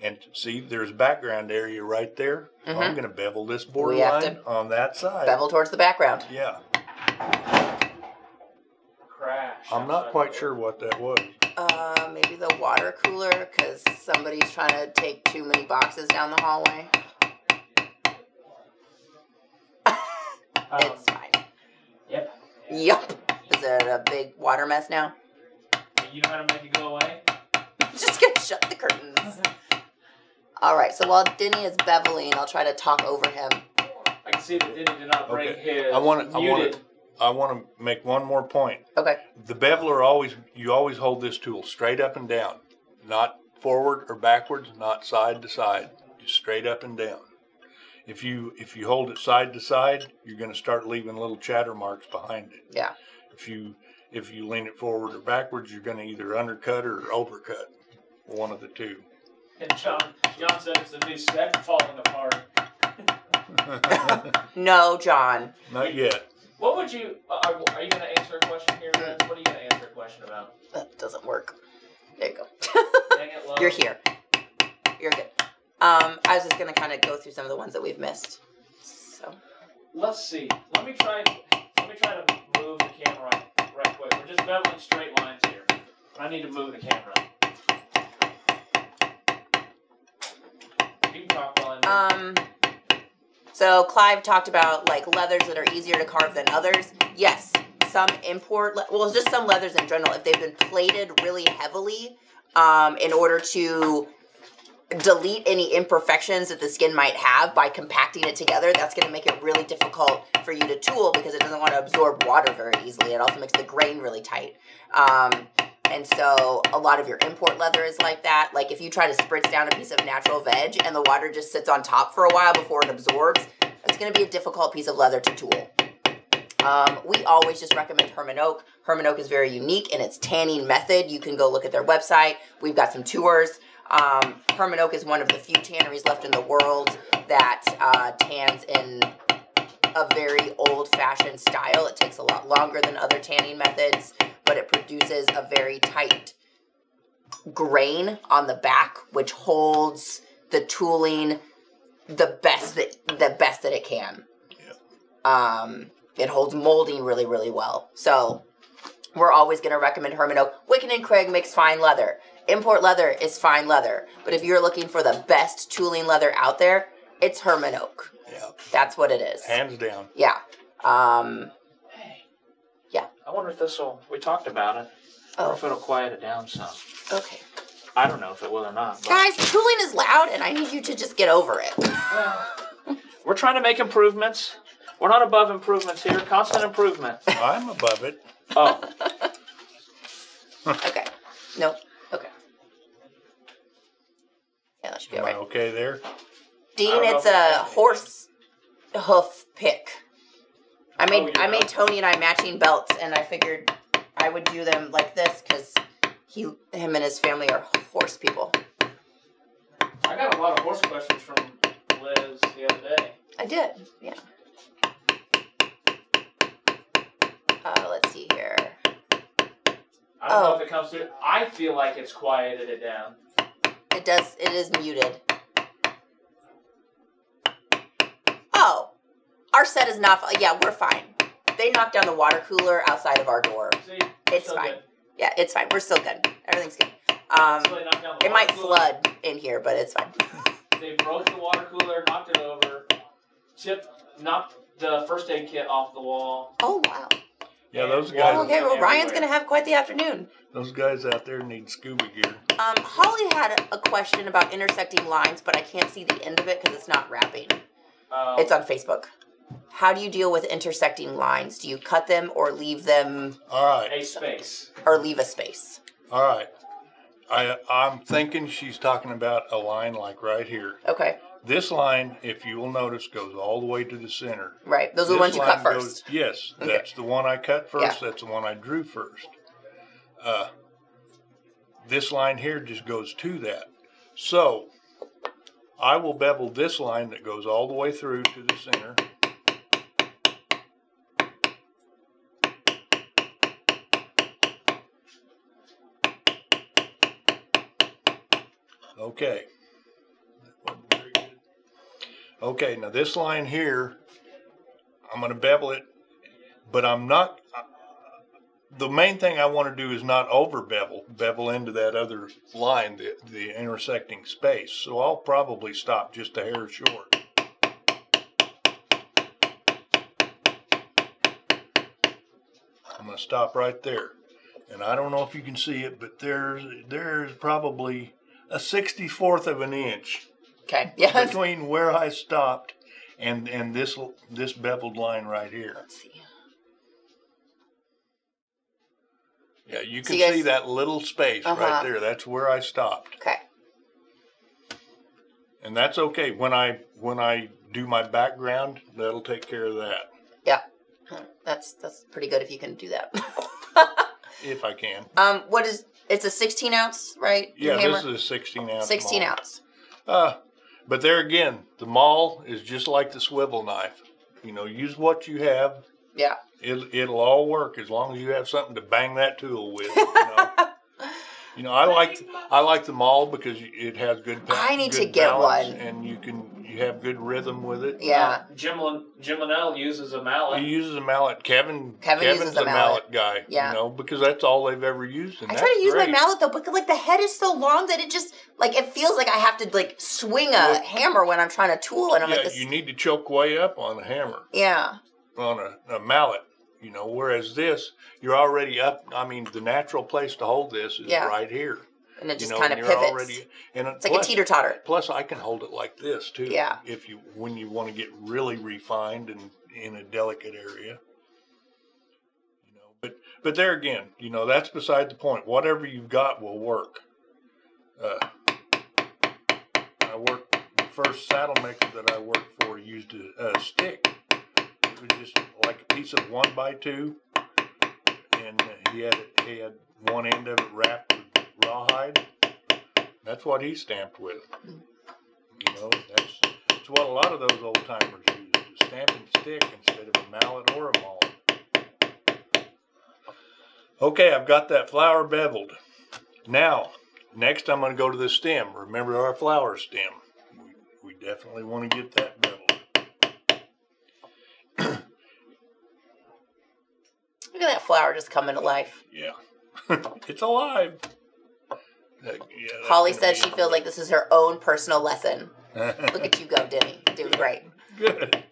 And see, there's background area right there. So I'm going to bevel this border Mm-hmm. We have line to on that side. Bevel towards the background. Yeah, Crash. I'm not quite sure what that was. Uh, maybe the water cooler because somebody's trying to take too many boxes down the hallway. Um, it's fine. Yep. Yup. Is it a big water mess now? You know how to make it go away? Just gonna shut the curtains. All right. So while Denny is beveling, I'll try to talk over him. I can see that Denny did not bring Okay. his I want to. I want muted. to. I want to make one more point. Okay. The beveler always. You always hold this tool straight up and down, not forward or backwards, not side to side, just straight up and down. If you if you hold it side to side, you're going to start leaving little chatter marks behind it. Yeah. If you if you lean it forward or backwards, you're going to either undercut or overcut, one of the two. And John, John said it's a new set falling apart. No, John. Not yet. What would you? Uh, are, are you going to answer a question here, Vince? What are you going to answer a question about? That doesn't work. There you go. Dang it, love. You're here. You're good. Um, I was just gonna kind of go through some of the ones that we've missed. So Let's see. Let me try. Let me try to move the camera right, right quick. We're just beveling straight lines here. I need to move the camera. You can talk while I move. Um, so Clive talked about like leathers that are easier to carve than others. Yes, some import, well, just some leathers in general, if they've been plated really heavily, um, in order to delete any imperfections that the skin might have by compacting it together, that's going to make it really difficult for you to tool because it doesn't want to absorb water very easily. It also makes the grain really tight. Um, and so a lot of your import leather is like that. Like if you try to spritz down a piece of natural veg and the water just sits on top for a while before it absorbs, it's going to be a difficult piece of leather to tool. Um, we always just recommend Hermann Oak. Hermann Oak is very unique in its tanning method. You can go look at their website. We've got some tours. Um, Hermann Oak is one of the few tanneries left in the world that uh, tans in a very old-fashioned style. It takes a lot longer than other tanning methods, but it produces a very tight grain on the back, which holds the tooling the best that the best that it can. Um, it holds molding really, really well. So we're always going to recommend Hermann Oak. Wickett and Craig makes fine leather. Import leather is fine leather. But if you're looking for the best tooling leather out there, it's Hermann Oak. Yeah. That's what it is. Hands down. Yeah. Um, Hey. Yeah. I wonder if this will. We talked about it. I wonder oh, if it'll quiet it down some. okay. I don't know if it will or not. But, Guys, tooling is loud and I need you to just get over it. well, we're trying to make improvements. We're not above improvements here. Constant improvement. I'm above it. Oh, Okay. Nope. Okay. Yeah, that should be Am all I okay there? Dean, I don't know it's a it's- horse hoof pick. I made Oh, I made Tony and I matching belts, and I figured I would do them like this because he, him, and his family are horse people. I got a lot of horse questions from Liz the other day. I did, yeah. Uh, let's see here. I don't know Oh. if it comes through. I feel like it's quieted it down. It does. It is muted. Oh, our set is not. Yeah, we're fine. They knocked down the water cooler outside of our door. See, It's fine. good. Yeah, it's fine. We're still good. Everything's good. Um, So they knocked down the it might cooler. flood in here, but it's fine. They broke the water cooler, knocked it over, tipped, knocked the first aid kit off the wall. Oh wow. Yeah, those guys. water Okay, well Ryan's everywhere. gonna have quite the afternoon. Those guys out there need scuba gear. Um, Holly had a question about intersecting lines, but I can't see the end of it because it's not wrapping. Um, It's on Facebook. How do you deal with intersecting lines? Do you cut them or leave them All right. a space. or leave a space? All right. I I'm thinking she's talking about a line like right here. Okay, This line, if you will notice, goes all the way to the center. right. Those are the ones you cut goes- first. yes, Okay. that's the one I cut first. Yeah. That's the one I drew first. Uh, this line here just goes to that. So I will bevel this line that goes all the way through to the center. Okay. That wasn't very good. Okay, now this line here, I'm going to bevel it, but I'm not. The main thing I want to do is not over bevel, bevel into that other line, the, the intersecting space. So I'll probably stop just a hair short. I'm going to stop right there. And I don't know if you can see it, but there's there's probably a 64th of an inch Okay. Yes. between where I stopped and and this this beveled line right here. Let's see. Yeah, you So can you guys- see that little space Uh-huh. right there. That's where I stopped, Okay. and that's okay. When I when I do my background, that'll take care of that Yeah. That's that's pretty good if you can do that. if I can. um, what is? It's a 16 ounce, right? Yeah, this is a 16 ounce. 16 maul. ounce. Uh, but there again, the maul is just like the swivel knife. You know, use what you have. Yeah. It, it'll all work as long as you have something to bang that tool with. You know, you know I like I like the maul because it has good. pa- I need to get balance, one. and you can you have good rhythm with it. Yeah. Uh, Jim, Lin- Jim Linnell uses a mallet. He uses a mallet. Kevin Kevin Kevin's uses a a mallet. mallet guy. Yeah. You know, because that's all they've ever used. And I try to use my mallet though, but like the head is so long that it just like it feels like I have to like swing a Well- hammer when I'm trying to tool, and I'm Yeah, like, this, you need to choke way up on a hammer. yeah, on a, a mallet, you know, whereas this, you're already up. I mean, the natural place to hold this is Yeah. right here. and it just kind of and pivots. already, and it's like a teeter totter. Plus, I can hold it like this too. Yeah. If you when you want to get really refined and in a delicate area. You know, but but there again, you know, that's beside the point. Whatever you've got will work. Uh, I worked the first saddle maker that I worked for used a, a stick. Just like a piece of one by two, and he had it, he had one end of it wrapped with rawhide. That's what he stamped with. You know, that's, that's what a lot of those old timers use, a stamping stick instead of a mallet or a maul. Okay, I've got that flower beveled. Now, next I'm going to go to the stem. Remember our flower stem. We, we definitely want to get that beveled. Look at that flower just coming to life. Yeah, it's alive. That- yeah, Holly gonna says she feels like this is her own personal lesson. Look at you go, Denny. Doing great. Good.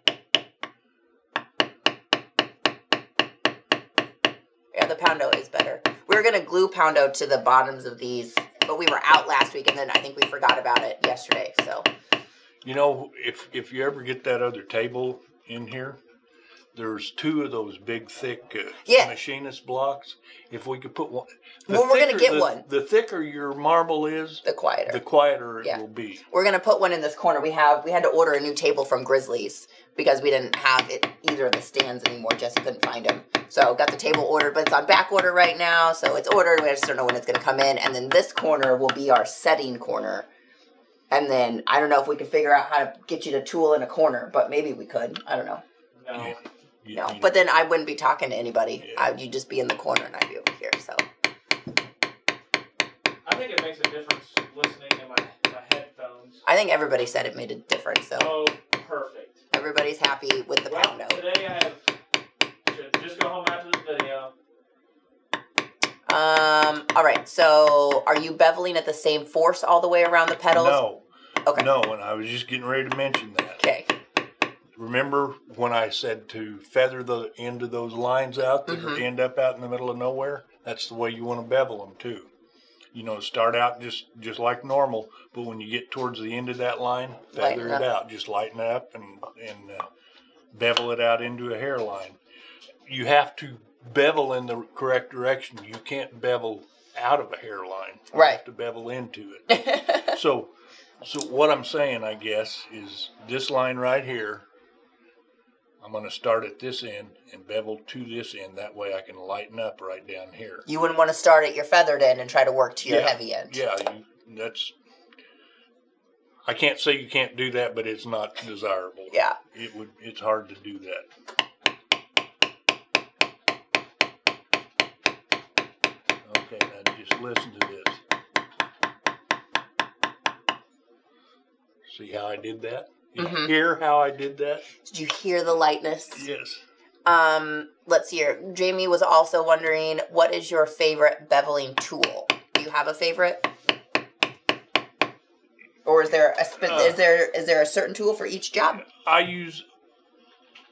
Yeah, the poundo is better. We were gonna glue poundo to the bottoms of these, but we were out last week, and then I think we forgot about it yesterday. So You know, if if you ever get that other table in here, there's two of those big thick uh, Yeah. machinist blocks. If we could put one, Well, we're gonna get the- one. The thicker your marble is, the quieter. the quieter it will be. we're gonna put one in this corner. We have we had to order a new table from Grizzlies because we didn't have it either of the stands anymore. Jesse couldn't find them, so got the table ordered, but it's on back order right now. So it's ordered. We just don't know when it's gonna come in. And then this corner will be our setting corner. And then I don't know if we can figure out how to get you to tool in a corner, but maybe we could. I don't know. No. Yeah. You- No, you- but then I wouldn't be talking to anybody. Yeah. I, you'd just be in the corner and I'd be over here. So I think it makes a difference listening in my, my headphones. I think everybody said it made a difference. So Oh, perfect. everybody's happy with the Well, poundo. today I have. Should just go home after this video. Um. All right. So, are you beveling at the same force all the way around the petals? no, Okay. no, and I was just getting ready to mention that. Okay. Remember when I said to feather the end of those lines out that Mhm. end up out in the middle of nowhere? That's the way you want to bevel them too. You know, start out just just like normal, but when you get towards the end of that line, Lighten feather it up. out. Just lighten it up and and uh, bevel it out into a hairline. You have to bevel in the correct direction. You can't bevel out of a hairline. You Right. have to bevel into it. So, so what I'm saying, I guess, is this line right here. I'm going to start at this end and bevel to this end. That way, I can lighten up right down here. you wouldn't want to start at your feathered end and try to work to your Yeah. heavy end. Yeah, you, that's. I can't say you can't do that, but it's not desirable. Yeah. It would. It's hard to do that. Okay, now just listen to this. See how I did that? You Mhm. hear how I did that? Did you hear the lightness? Yes. Um. Let's see here. Jamie was also wondering, what is your favorite beveling tool? Do you have a favorite? Or is there a spe- Uh. is there is there a certain tool for each job? I use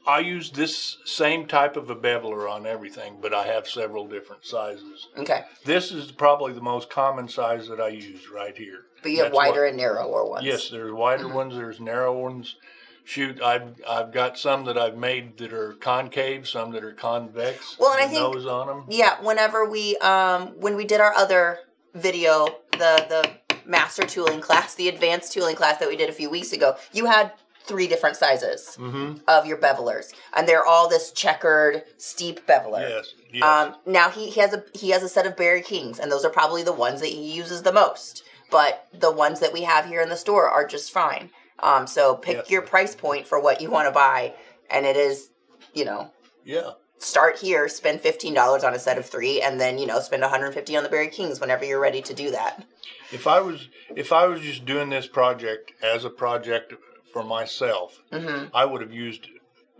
I use this same type of a beveler on everything, but I have several different sizes. Okay, This is probably the most common size that I use right here. but you have That's what- wider and narrower ones. Yes, there's wider Mhm. ones, there's narrow ones. Shoot, I've I've got some that I've made that are concave, some that are convex. Well, and I think- nose on them. Yeah, whenever we um when we did our other video, the the master tooling class, the advanced tooling class that we did a few weeks ago, you had three different sizes Mm-hmm. of your bevelers, and they're all this checkered, steep beveler. Yes. Yes. Um, now he, he has a he has a set of Barry Kings, and those are probably the ones that he uses the most. But the ones that we have here in the store are just fine. Um, so pick Yes. your price point for what you want to buy, and it is, you know, yeah. start here, spend fifteen dollars on a set of three, and then you know spend one hundred fifty on the Barry Kings whenever you're ready to do that. If I was if I was just doing this project as a project for myself, hmm I would have used.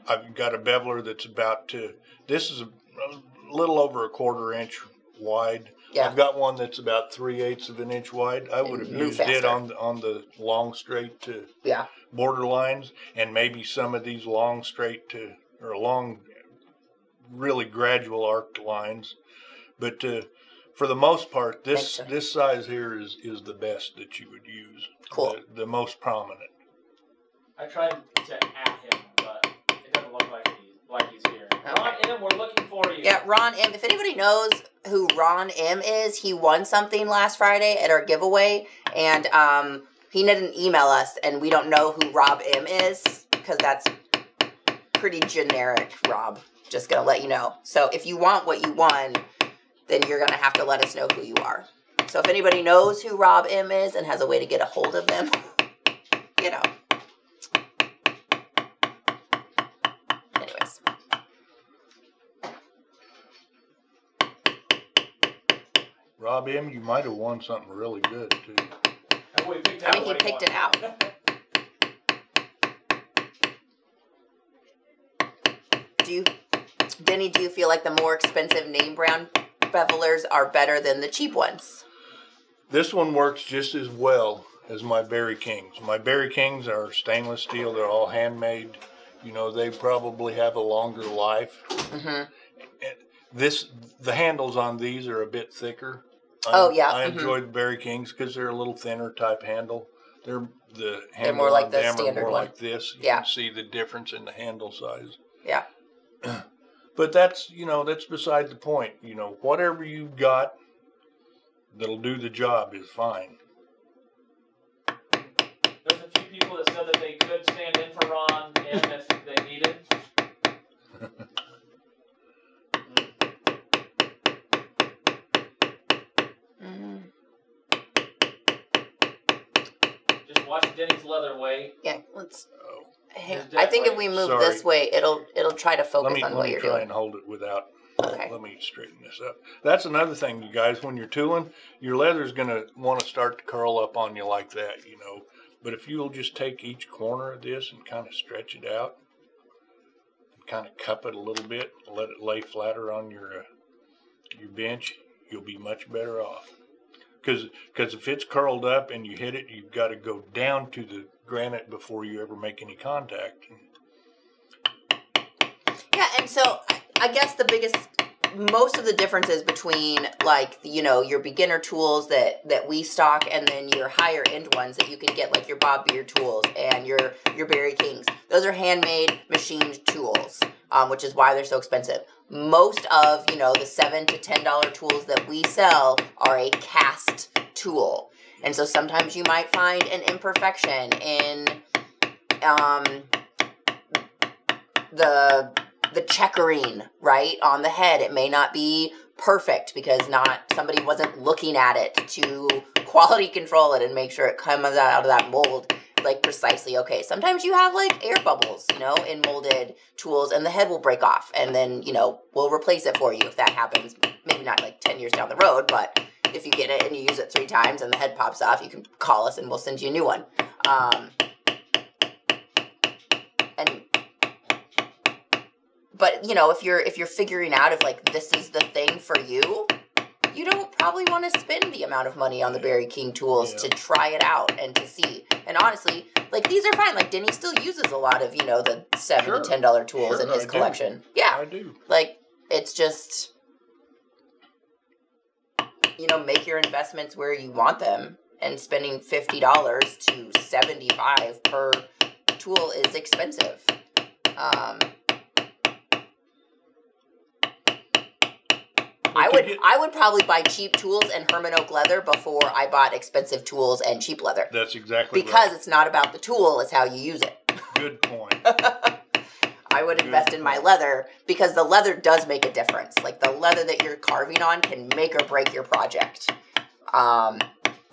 I've got a beveler that's about to. This is a, a little over a quarter inch wide. Yeah. I've got one that's about three eighths of an inch wide. I would have used it faster. on on the long straight to Yeah. border lines, and maybe some of these long straight to or long, really gradual arc lines. But uh, for the most part, this this size here is is the best that you would use. Cool. The, the most prominent. I tried to at him, but it doesn't look like he's like he's here. Ron M, we're looking for you. Yeah, Ron M. If anybody knows who Ron M is, he won something last Friday at our giveaway, and um, he didn't email us, and we don't know who Rob M is because that's pretty generic. Rob, just gonna let you know. So if you want what you won, then you're gonna have to let us know who you are. So if anybody knows who Rob M is and has a way to get a hold of them, you know. Anyways. Rob M, you might have won something really good too. And we picked I out mean, he picked it out. Do you Denny, do you feel like the more expensive name brand bevelers are better than the cheap ones? This one works just as well as my Barry Kings. My Barry Kings are stainless steel. They're all handmade. You know, they probably have a longer life. Mm-hmm. This the handles on these are a bit thicker. I, Oh, yeah, I mhm. enjoy the Barry Kings because they're a little thinner type handle. They're the handle more like on the them are standard more one. like this. You Yeah. can see the difference in the handle size. Yeah. But that's you know that's beside the point. You know whatever you've got that'll do the job is fine. There's a few people that said that they could stand in for Ron if they needed. watch Denny's leather weight. Yeah, let's. Oh. Hang- I that think if we move Sorry. this way, it'll it'll try to Let focus me on let what me you're try doing. and hold it without. Okay. Let me straighten this up. That's another thing, you guys. When you're tooling, your leather's gonna want to start to curl up on you like that, you know. But if you'll just take each corner of this and kind of stretch it out, and kind of cup it a little bit, let it lay flatter on your uh, your bench, you'll be much better off. Because because if it's curled up and you hit it, you've got to go down to the granite before you ever make any contact. Yeah, and so I- guess the biggest, most of the differences between like you know your beginner tools that that we stock and then your higher end ones that you can get like your Bob Beard tools and your your barry Kings. Those are handmade machined tools, um, which is why they're so expensive. Most of you know the seven to ten dollar tools that we sell are a cast tool, and so sometimes you might find an imperfection in um, the the checkering right on the head. It may not be perfect because not somebody wasn't looking at it to quality control it and make sure it comes out of that mold like precisely okay sometimes you have like air bubbles you know in molded tools and the head will break off and then you know we'll replace it for you if that happens. Maybe not like 10 years down the road but if you get it and you use it three times and the head pops off you can call us and we'll send you a new one. Um, and but you know if you're if you're figuring out if like this is the thing for you you don't probably want to spend the amount of money on the Barry King tools Yeah. to try it out and to see. And honestly, like these are fine. Like Denny still uses a lot of you know the seven Sure. to ten dollar tools Sure, in his I do. collection. Yeah, I do. like it's just you know make your investments where you want them. And spending fifty dollars to seventy five per tool is expensive. Um, I would get- I would probably buy cheap tools and Hermann Oak leather before I bought expensive tools and cheap leather. That's exactly Because right. it's not about the tool, it's how you use it. Good point. I would Good invest in my leather because the leather does make a difference. Like the leather that you're carving on can make or break your project. Um,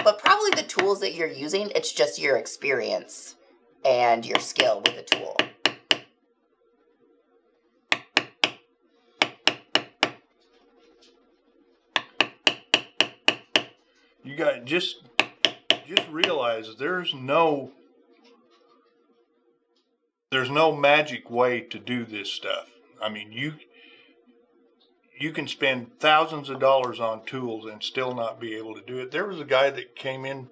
but probably the tools that you're using, it's just your experience and your skill with the tool. Got just just realize there's no there's no magic way to do this stuff. I mean, you you can spend thousands of dollars on tools and still not be able to do it. There was a guy that came in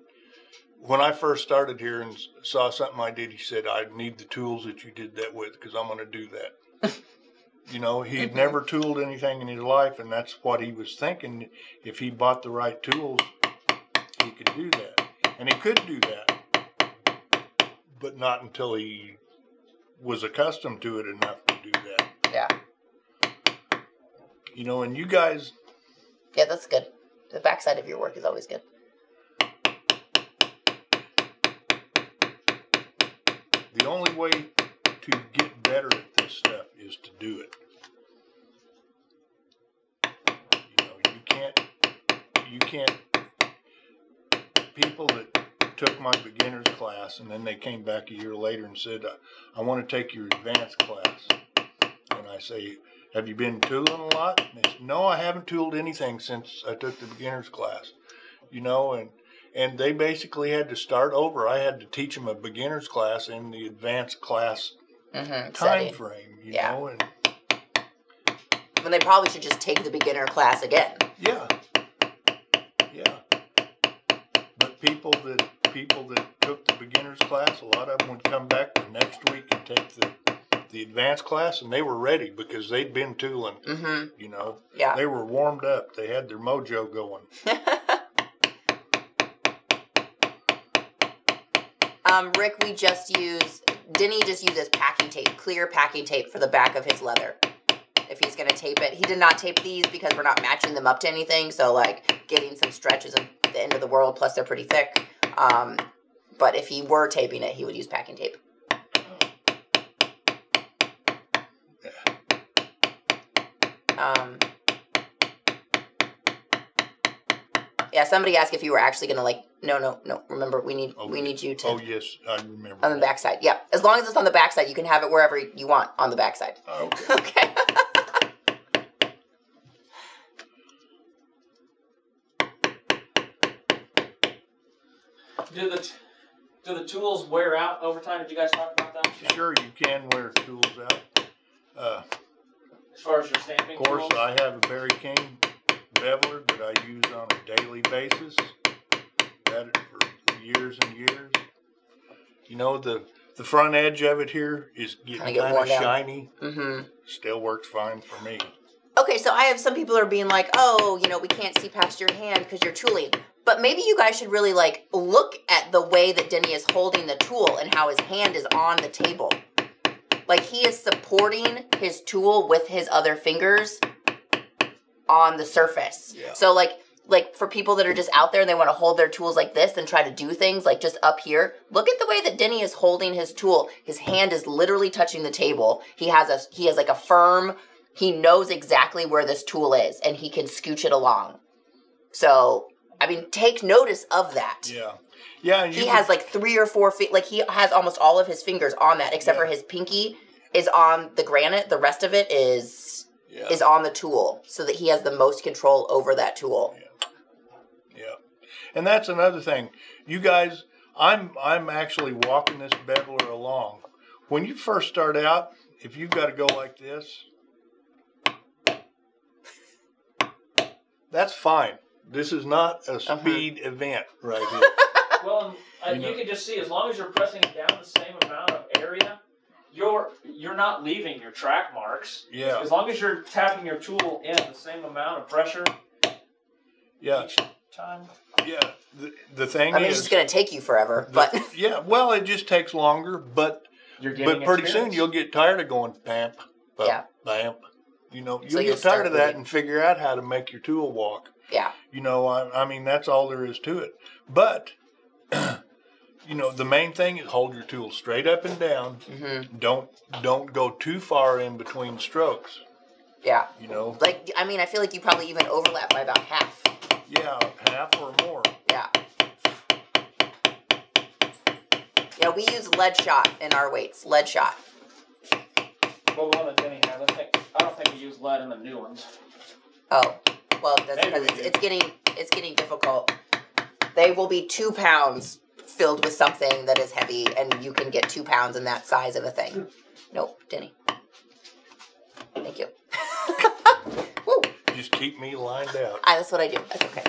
when I first started here and saw something I did. He said, "I need the tools that you did that with because I'm going to do that." you know, he had never tooled anything in his life, and that's what he was thinking. If he bought the right tools, he could do that, and he could do that, but not until he was accustomed to it enough to do that. Yeah. You know, and you guys, Yeah, that's good. The backside of your work is always good. the only way to get better at this stuff is to do it. You know, you can't, you can't, people that took my beginner's class and then they came back a year later and said, I want to take your advanced class. And I say, have you been tooling a lot? And they said, no, I haven't tooled anything since I took the beginner's class. You know, and and they basically had to start over. I had to teach them a beginner's class in the advanced class Mm-hmm. time frame, you Yeah. know, and When they probably should just take the beginner class again. Yeah. But people that people that took the beginners class, a lot of them would come back the next week and take the the advanced class, and they were ready because they'd been tooling. Mm-hmm. You know, Yeah. they were warmed up. They had their mojo going. Um, Rick, we just use Denny just uses packing tape, clear packing tape for the back of his leather. If he's gonna tape it, he did not tape these because we're not matching them up to anything. So like getting some stretches of the end of the world. Plus they're pretty thick. Um, but if he were taping it, he would use packing tape. Um, yeah, somebody asked if you were actually gonna like. No, no, no. Remember, we need we need you to Oh yes, I remember. on the backside. Yeah, as long as it's on the backside, you can have it wherever you want on the backside. Okay. Okay. Do the do the tools wear out over time? Did you guys talk about that? Sure, you can wear tools out. Uh, As far as your stamping of course, tools? I have a Barry King beveler that I use on a daily basis. Had it for years and years. You know the the front edge of it here is getting Kinda get kind worn of down. shiny. hmm Still works fine for me. Okay, so I have some people are being like, oh, you know, we can't see past your hand because you're tooling. But maybe you guys should really like look at the way that Denny is holding the tool and how his hand is on the table. Like he is supporting his tool with his other fingers on the surface. Yeah. So like like for people that are just out there and they want to hold their tools like this and try to do things like just up here, look at the way that Denny is holding his tool. His hand is literally touching the table. He has a he has like a firm he knows exactly where this tool is and he can scooch it along. So, I mean, take notice of that. Yeah, yeah. and He can- has like three or four feet, like he has almost all of his fingers on that, except for his pinky is on the granite. The rest of it is yeah, is on the tool, so that he has the most control over that tool. yeah. And that's another thing. You guys, I'm I'm actually walking this beveler along. When you first start out, if you've got to go like this, that's fine. This is not a Uh-huh. speed event right here. Well, uh, You you, can just see as long as you're pressing down the same amount of area, you're you're not leaving your track marks. Yeah, As long as you're tapping your tool in the same amount of pressure yeah, each time. yeah. The, the thing I mean, it's is, just gonna take you forever, the- but yeah. Well, it just takes longer, but You're getting but pretty soon you'll get tired of going bamp, bump, Yeah. bamp. You know, you'll So get you'll start tired of that moving. and figure out how to make your tool walk. Yeah, You know, I, I mean, that's all there is to it. But, you know, the main thing is hold your tool straight up and down. hmm Don't don't go too far in between strokes. yeah. You know, Like, I mean, I feel like you probably even overlap by about half. yeah, half or more. Yeah. Yeah, we use lead shot in our weights. Lead shot. Well, the one that Denny has, I think I don't think we use lead in the new ones. Oh, well, that's Maybe because it's, it's getting it's getting difficult. They will be two pounds filled with something that is heavy, and you can get two pounds in that size of a thing. Nope, Denny. Thank you. Woo! Just keep me lined out. Ah, that's what I do. That's okay.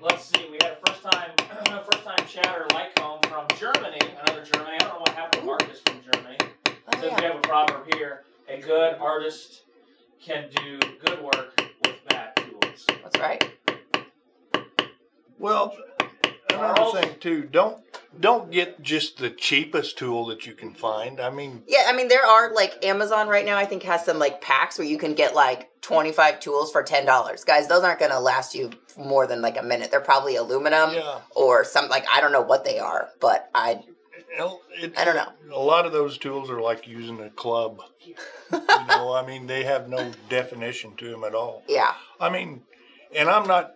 Let's see, we had a first time first time chatter Lycomb from Germany, another Germany. I don't know what happened to Marcus from Germany. Oh, Says we have a proverb here: a good artist can do good work with bad tools. That's right. Well, another Charles? thing too, don't don't get just the cheapest tool that you can find. I mean, Yeah, I mean there are like Amazon right now. I think has some like packs where you can get like twenty five tools for ten dollars. Guys, those aren't gonna last you more than like a minute. They're probably aluminum yeah, or some like I don't know what they are, but I well, it's, I don't know. A lot of those tools are like using a club. you know, I mean, they have no definition to them at all. yeah I mean, and I'm not,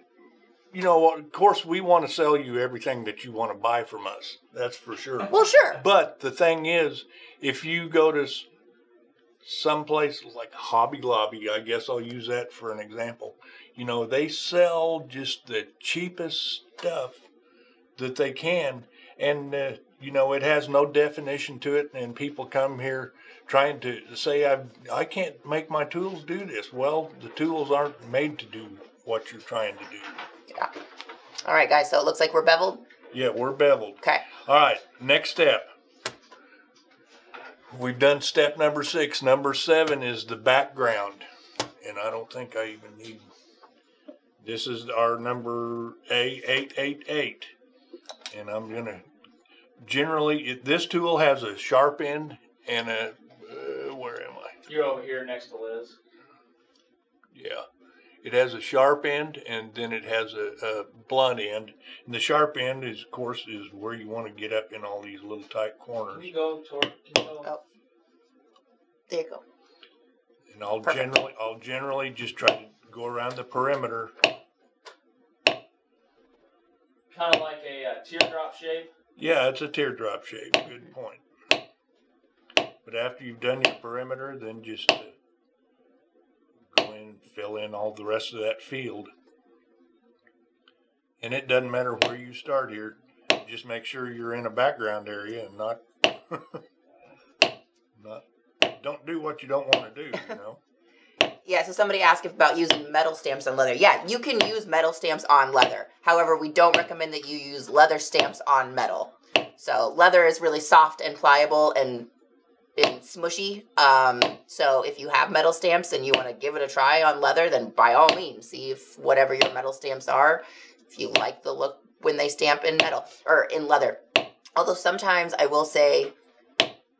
you know, of course, we want to sell you everything that you want to buy from us. That's for sure. well sure But the thing is, if you go to some place like Hobby Lobby, I guess I'll use that for an example. You know, they sell just the cheapest stuff that they can, and uh, you know, it has no definition to it, and people come here trying to say, I I can't make my tools do this. Well, the tools aren't made to do what you're trying to do. Yeah. All right, guys. So it looks like we're beveled. Yeah, we're beveled. Okay. All right, next step. We've done step number six. Number seven is the background. And I don't think I even need. This is our number A888. And I'm going to. Generally, it, this tool has a sharp end and a. Uh, where am I? You're over here next to Liz. Yeah. It has a sharp end and then it has a, a blunt end. And the sharp end is, of course, is where you want to get up in all these little tight corners. Can you go toward? Can you go? Oh. There you go. And I'll Perfect. generally, I'll generally just try to go around the perimeter. Kind of like a uh, teardrop shape. Yeah, it's a teardrop shape. Good point. But after you've done your perimeter, then just uh, go in and fill in all the rest of that field. And it doesn't matter where you start here. Just make sure you're in a background area and not, not, don't do what you don't want to do, you know? Yeah, so somebody asked about using metal stamps on leather. Yeah, you can use metal stamps on leather. However, we don't recommend that you use leather stamps on metal. So leather is really soft and pliable and and smushy. Um, so if you have metal stamps and you want to give it a try on leather, then by all means, see if whatever your metal stamps are, if you like the look when they stamp in metal or in leather. Although sometimes I will say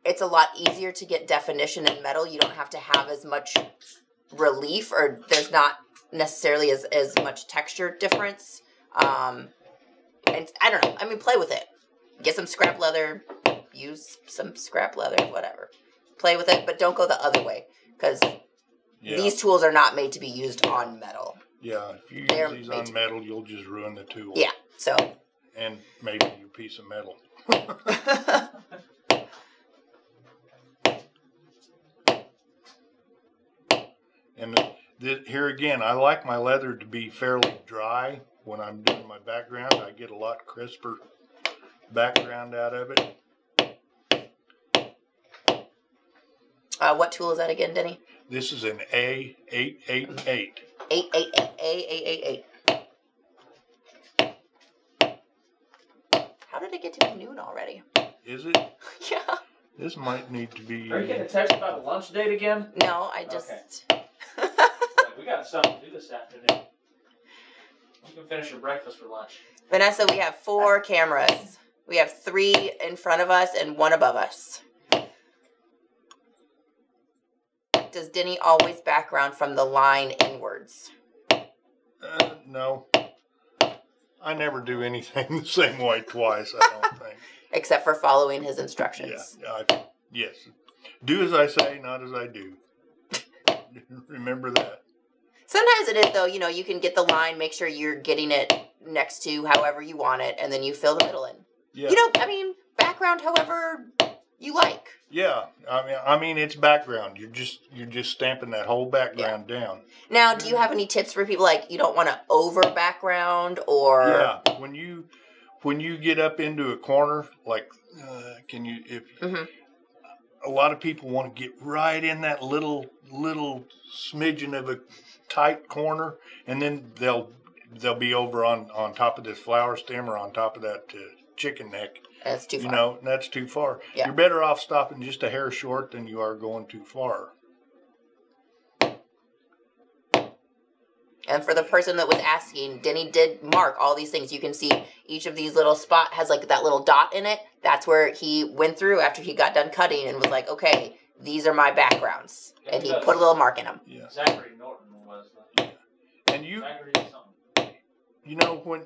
it's a lot easier to get definition in metal. You don't have to have as much relief or there's not necessarily as, as much texture difference. Um, and I don't know. I mean, play with it. Get some scrap leather, use some scrap leather, whatever. Play with it, but don't go the other way because Yeah. these tools are not made to be used on metal. Yeah, if you They're use these made on metal, you'll just ruin the tool. Yeah. So, And maybe your piece of metal. And th- here again, I like my leather to be fairly dry when I'm doing my background. I get a lot crisper background out of it. uh, what tool is that again, Denny? This is an A888. Eight, eight, eight, eight, eight, eight, eight. How did it get to be noon already? Is it? yeah. This might need to be. Are you getting a text about a lunch date again? No, I just. Like, we got something to do this afternoon. You can finish your breakfast for lunch. Vanessa, we have four cameras. We have three in front of us and one above us. Does Denny always background from the line inwards? Uh, no. I never do anything the same way twice, I don't think. Except for following his Yeah, instructions. I, yes. Do as I say, not as I do. Remember that. Sometimes it is though, you know, you can get the line, make sure you're getting it next to however you want it, and then you fill the middle in. Yeah. You know, I mean, background however you like. yeah. I mean, I mean, it's background. You're just you're just stamping that whole background down. Now, do you have any tips for people like you don't want to over background or Yeah. When you when you get up into a corner, like, uh, can you if Mhm. a lot of people want to get right in that little little smidgen of a tight corner, and then they'll they'll be over on on top of this flower stem or on top of that uh, chicken neck. That's too You far. know, that's too far. Yeah. You're better off stopping just a hair short than you are going too far. And for the person that was asking, Denny did mark all these things. You can see each of these little spot has like that little dot in it. That's where he went through after he got done cutting and was like, okay, these are my backgrounds. And he put a little mark in them. Yeah. Zachary Norton was. The, And you Zachary did something. you know when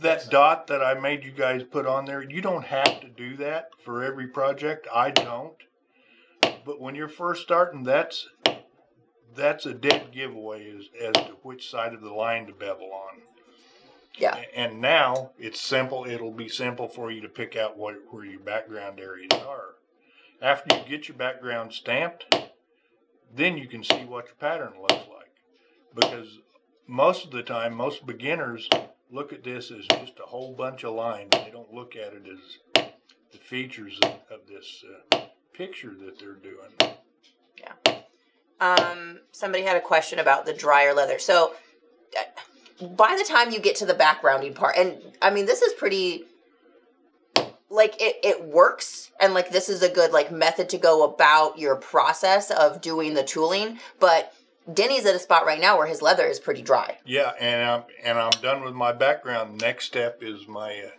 that dot that I made you guys put on there, you don't have to do that for every project. I don't. But when you're first starting, that's that's a dead giveaway as, as to which side of the line to bevel on. Yeah. And now it's simple. It'll be simple for you to pick out what where your background areas are. After you get your background stamped, then you can see what your pattern looks like. Because most of the time, most beginners look at this as just a whole bunch of lines. They don't look at it as the features of, of this uh, picture that they're doing. Um, somebody had a question about the dryer leather. So, uh, by the time you get to the backgrounding part, and I mean, this is pretty, like it it works, and like this is a good like method to go about your process of doing the tooling. But Denny's at a spot right now where his leather is pretty dry. Yeah, and I'm and I'm done with my background. Next step is my uh,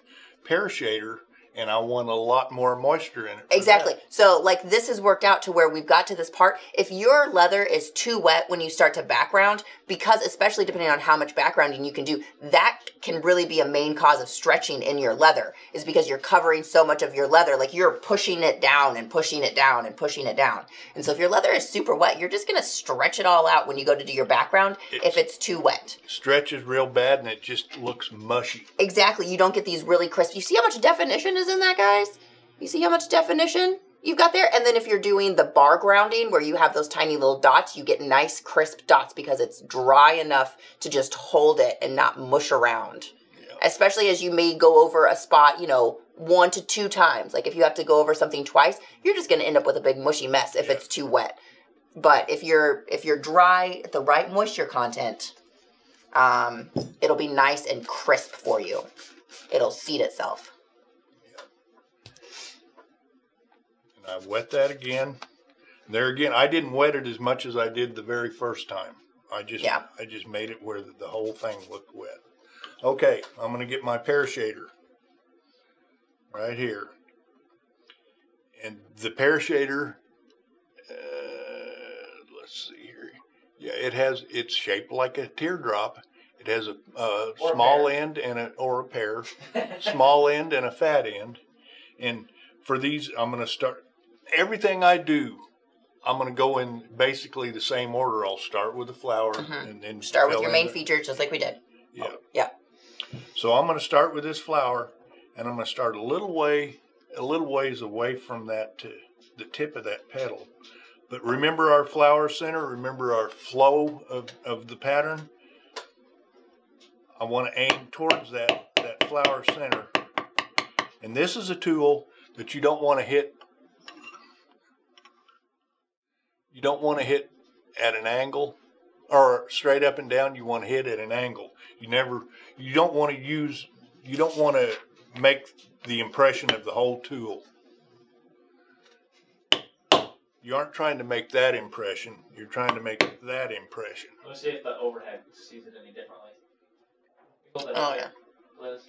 pear shader, and I want a lot more moisture in it. Exactly. that. So, like, this has worked out to where we've got to this part. If your leather is too wet when you start to background, because especially depending on how much backgrounding you can do, that can really be a main cause of stretching in your leather, is because you're covering so much of your leather. Like, you're pushing it down and pushing it down and pushing it down. And so, if your leather is super wet, you're just going to stretch it all out when you go to do your background if it's too wet. Stretches real bad, and it just looks mushy. Exactly. You don't get these really crisp. You see how much definition is in that, guys? You see how much definition you've got there? And then if you're doing the bar grounding where you have those tiny little dots, you get nice crisp dots because it's dry enough to just hold it and not mush around. Especially as you may go over a spot, you know, one to two times. Like if you have to go over something twice, you're just going to end up with a big mushy mess if it's too wet. But if you're if you're dry at the right moisture content, um, it'll be nice and crisp for you. It'll seat itself. And I wet that again. There again, I didn't wet it as much as I did the very first time. I just Yeah. I just made it where the, the whole thing looked wet. Okay, I'm gonna get my pear shader right here, and the pear shader. Uh, let's see here. Yeah, it has. It's shaped like a teardrop. It has a, a Or a small end and a or a pear, small end and a fat end. And for these, I'm going to start everything I do. I'm going to go in basically the same order. I'll start with the flower and then Mm-hmm. Start with your main features just like we did. Yeah. Yeah. So I'm going to start with this flower, and I'm going to start a little way, a little ways away from that, to the tip of that petal. But remember our flower center. Remember our flow of, of the pattern. I want to aim towards that that flower center. And this is a tool that you don't want to hit. You don't want to hit at an angle or straight up and down. You want to hit at an angle. You never. You don't want to use. You don't want to make the impression of the whole tool. You aren't trying to make that impression. You're trying to make that impression. Let me see if the overhead sees it any differently. Oh yeah. Liz.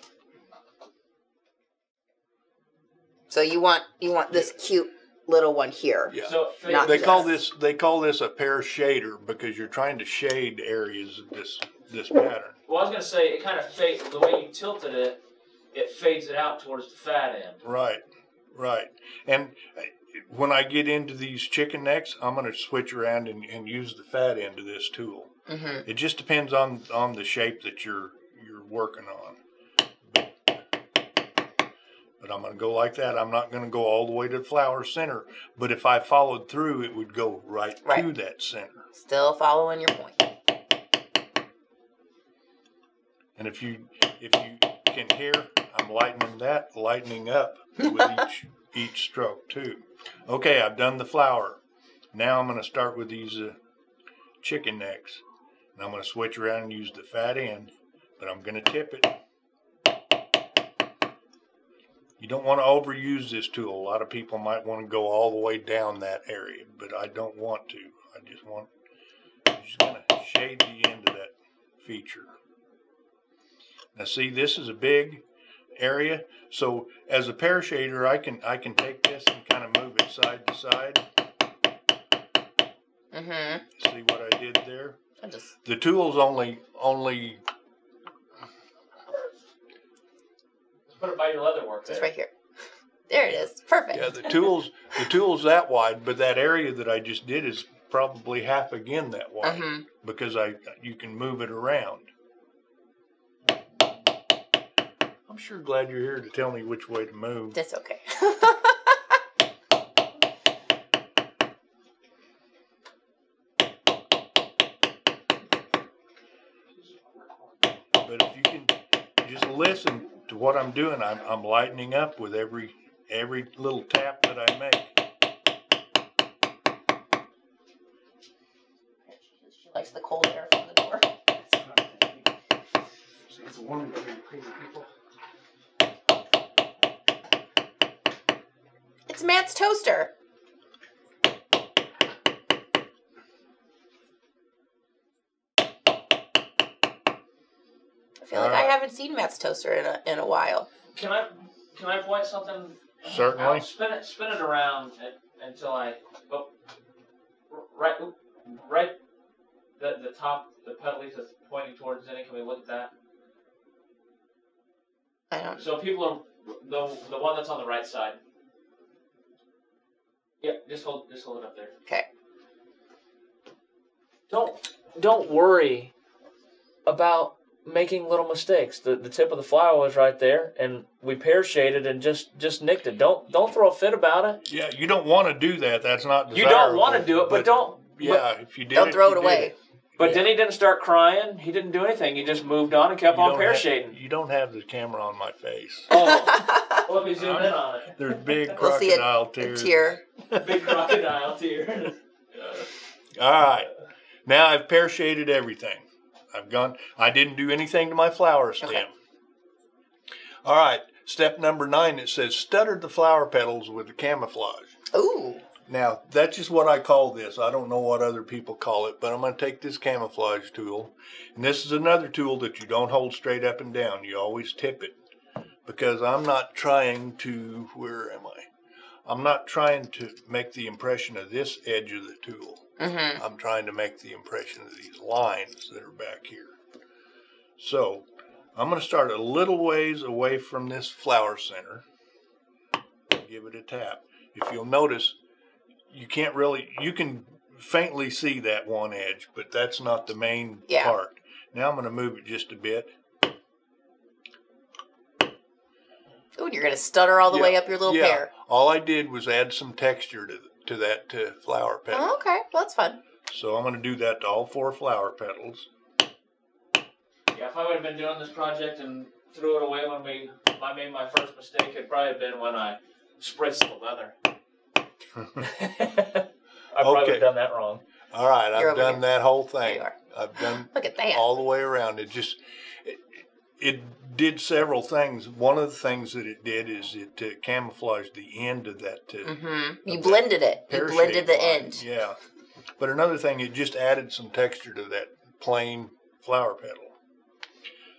So you want you want this cute little one here. Yeah. So Not They fades- call this they call this a pear shader because you're trying to shade areas of this this pattern. Well, I was gonna say it kind of fades the way you tilted it. It fades it out towards the fat end. Right, right. And uh, when I get into these chicken necks, I'm going to switch around and, and use the fat end of this tool. Mm-hmm. It just depends on on the shape that you're you're working on. But I'm going to go like that. I'm not going to go all the way to the flower center. But if I followed through, it would go right, to that center. Still following your point. And if you if you can hear, I'm lightening that, lightening up with each each stroke too. Okay, I've done the flower. Now I'm going to start with these uh, chicken necks, and I'm going to switch around and use the fat end, but I'm going to tip it. You don't want to overuse this tool. A lot of people might want to go all the way down that area, but I don't want to. I just want, I'm just going to shade the end of that feature. Now see, this is a big area. So as a pear shader, I can I can take this and kind of move it side to side. Mm-hmm. See what I did there? I just The tool's only only Just put it by your leather work. just there. right here. There it is. Perfect. yeah the tools the tool's that wide, but that area that I just did is probably half again that wide Mm-hmm. because I you can move it around. I'm sure glad you're here to tell me which way to move. That's okay. But if you can just listen to what I'm doing, I'm, I'm lightening up with every every little tap that I make. She likes the cold air from the door. It's a warning for crazy people. It's Matt's toaster. I feel like I Alright. Haven't seen Matt's toaster in a in a while. Can I can I point something? Certainly. out? Spin it spin it around until I oh, right right the the top the pedal leaf that's pointing towards Zenny. Can we look at that? I don't. So people are the the one that's on the right side. Yep, just hold just hold it up there. Okay. Don't don't worry about making little mistakes. The the tip of the flower was right there, and we pear shaded and just just nicked it. Don't don't throw a fit about it. Yeah, you don't want to do that. That's not You don't want to do it, but, don't. Yeah, if you did Don't it, throw you it did away. But Yeah. then he didn't start crying. He didn't do anything. He just moved on and kept You on don't pear shading. You don't have the camera on my face. Oh, let me zoom in on it. There's big We'll see a- crocodile A tear. Big crocodile tear. All right. Now I've pear shaded everything. I've gone. I didn't do anything to my flower stem. Okay. All right. Step number nine. It says stuttered the flower petals with the camouflage. Ooh. Now that's just what I call this. I don't know what other people call it, but I'm going to take this camouflage tool, and this is another tool that you don't hold straight up and down. You always tip it, because I'm not trying to. Where am I? I'm not trying to make the impression of this edge of the tool. Mm-hmm. I'm trying to make the impression of these lines that are back here. So I'm going to start a little ways away from this flower center. Give it a tap. If you'll notice, you can't really, you can faintly see that one edge, but that's not the main Yeah. part. Now I'm going to move it just a bit. Ooh, you're gonna stutter all the way up your little yeah. pear. All I did was add some texture to, to that to flower petal. Oh, okay. Well, that's fun. So I'm going to do that to all four flower petals. Yeah, if I would have been doing this project and threw it away when we I made my first mistake, it'd probably have been when I spritzed the leather. I probably would Okay. have done that wrong. All right, You're I've done here. that whole There thing. you are. I've done Look at that. all the way around. It just it, it did several things. One of the things that it did is it uh, camouflaged the end of that uh, Mm-hmm. You of that blended it. You blended the line. end. Yeah, but another thing, it just added some texture to that plain flower petal.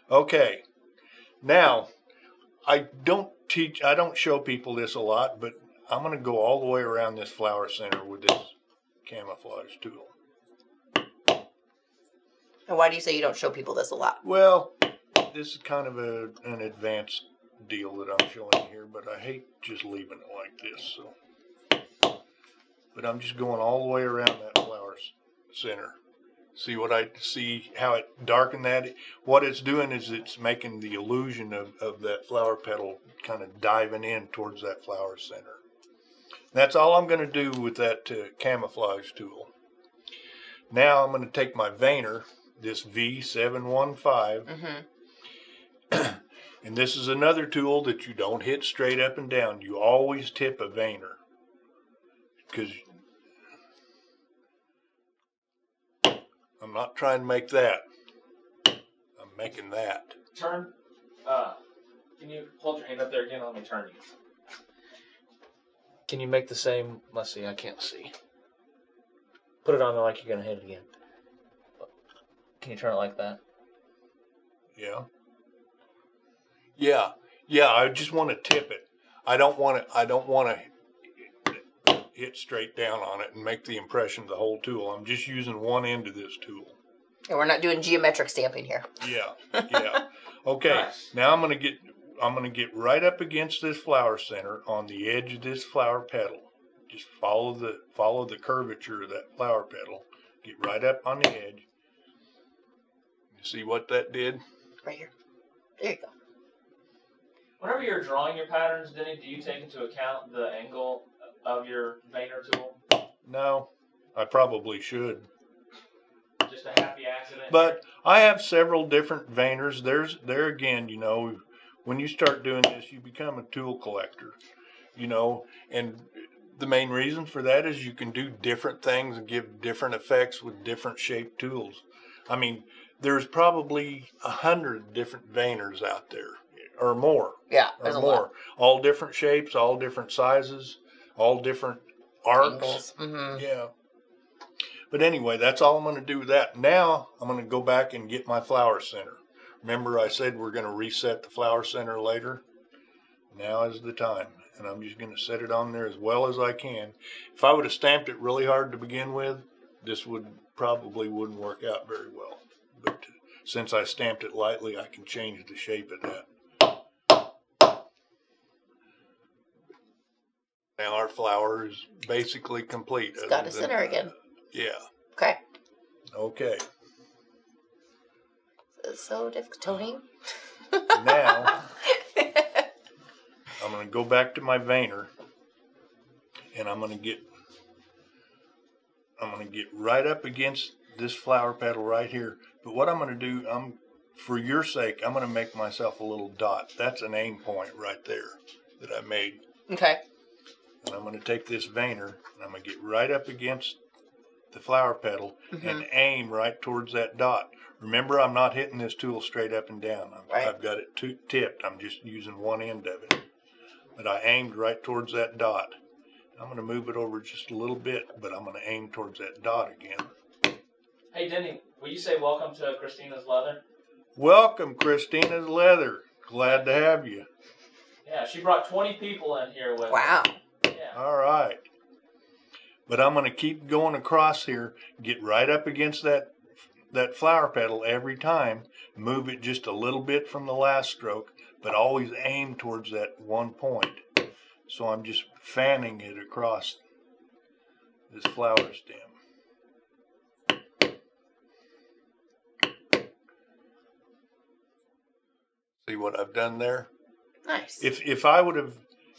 Okay, now I don't teach. I don't show people this a lot, but I'm going to go all the way around this flower center with this camouflage tool. And why do you say you don't show people this a lot? Well, this is kind of a, an advanced deal that I'm showing here, but I hate just leaving it like this. So, but I'm just going all the way around that flower center. See what I see how it darkened that. What it's doing is it's making the illusion of, of that flower petal kind of diving in towards that flower center. That's all I'm going to do with that uh, camouflage tool. Now I'm going to take my veiner, this V715, Mm-hmm. And this is another tool that you don't hit straight up and down. You always tip a veiner. Because I'm not trying to make that. I'm making that. Turn. Uh, can you hold your hand up there again? Let me turn you. Can you make the same? Let's see. I can't see. Put it on there like you're gonna hit it again. Can you turn it like that? Yeah. Yeah. Yeah, I just want to tip it. I don't want to I don't want to hit straight down on it and make the impression of the whole tool. I'm just using one end of this tool. And we're not doing geometric stamping here. Yeah. Yeah. Okay. Nice. Now I'm going to get I'm going to get right up against this flower center on the edge of this flower petal. Just follow the follow the curvature of that flower petal. Get right up on the edge. You see what that did? Right here. There you go. Whenever you're drawing your patterns, Denny, do you take into account the angle of your veiner tool? No, I probably should. Just a happy accident. But I have several different veiners. There's there again, you know, when you start doing this, you become a tool collector. you know, and the main reason for that is you can do different things and give different effects with different shaped tools. I mean, there's probably a hundred different veiners out there or more Yeah, or there's a more. lot. All different shapes, all different sizes, all different arcs. Angles. hmm Yeah. But anyway, that's all I'm going to do with that. Now I'm going to go back and get my flower center. Remember, I said we're going to reset the flower center later? Now is the time. And I'm just going to set it on there as well as I can. If I would have stamped it really hard to begin with, this would probably wouldn't work out very well. But since I stamped it lightly, I can change the shape of that. Now our flower is basically complete. It's got a than- center again. Yeah. Okay. Okay. It's so difficult. Tony? Now I'm going to go back to my veiner, and I'm going to get I'm going to get right up against this flower petal right here. But what I'm going to do, I'm for your sake, I'm going to make myself a little dot. That's an aim point right there that I made. Okay. And I'm going to take this veiner and I'm going to get right up against the flower petal Mm-hmm. and aim right towards that dot. Remember, I'm not hitting this tool straight up and down. I've, Right. I've got it t- tipped. I'm just using one end of it. But I aimed right towards that dot. I'm going to move it over just a little bit, but I'm going to aim towards that dot again. Hey, Denny, will you say welcome to Christina's Leather? Welcome, Christina's Leather. Glad to have you. Yeah, she brought 20 people in here with her. Yeah. All right. But I'm going to keep going across here, get right up against that that flower petal every time, move it just a little bit from the last stroke, but always aim towards that one point. So I'm just fanning it across this flower stem. See what I've done there? Nice. If if I would have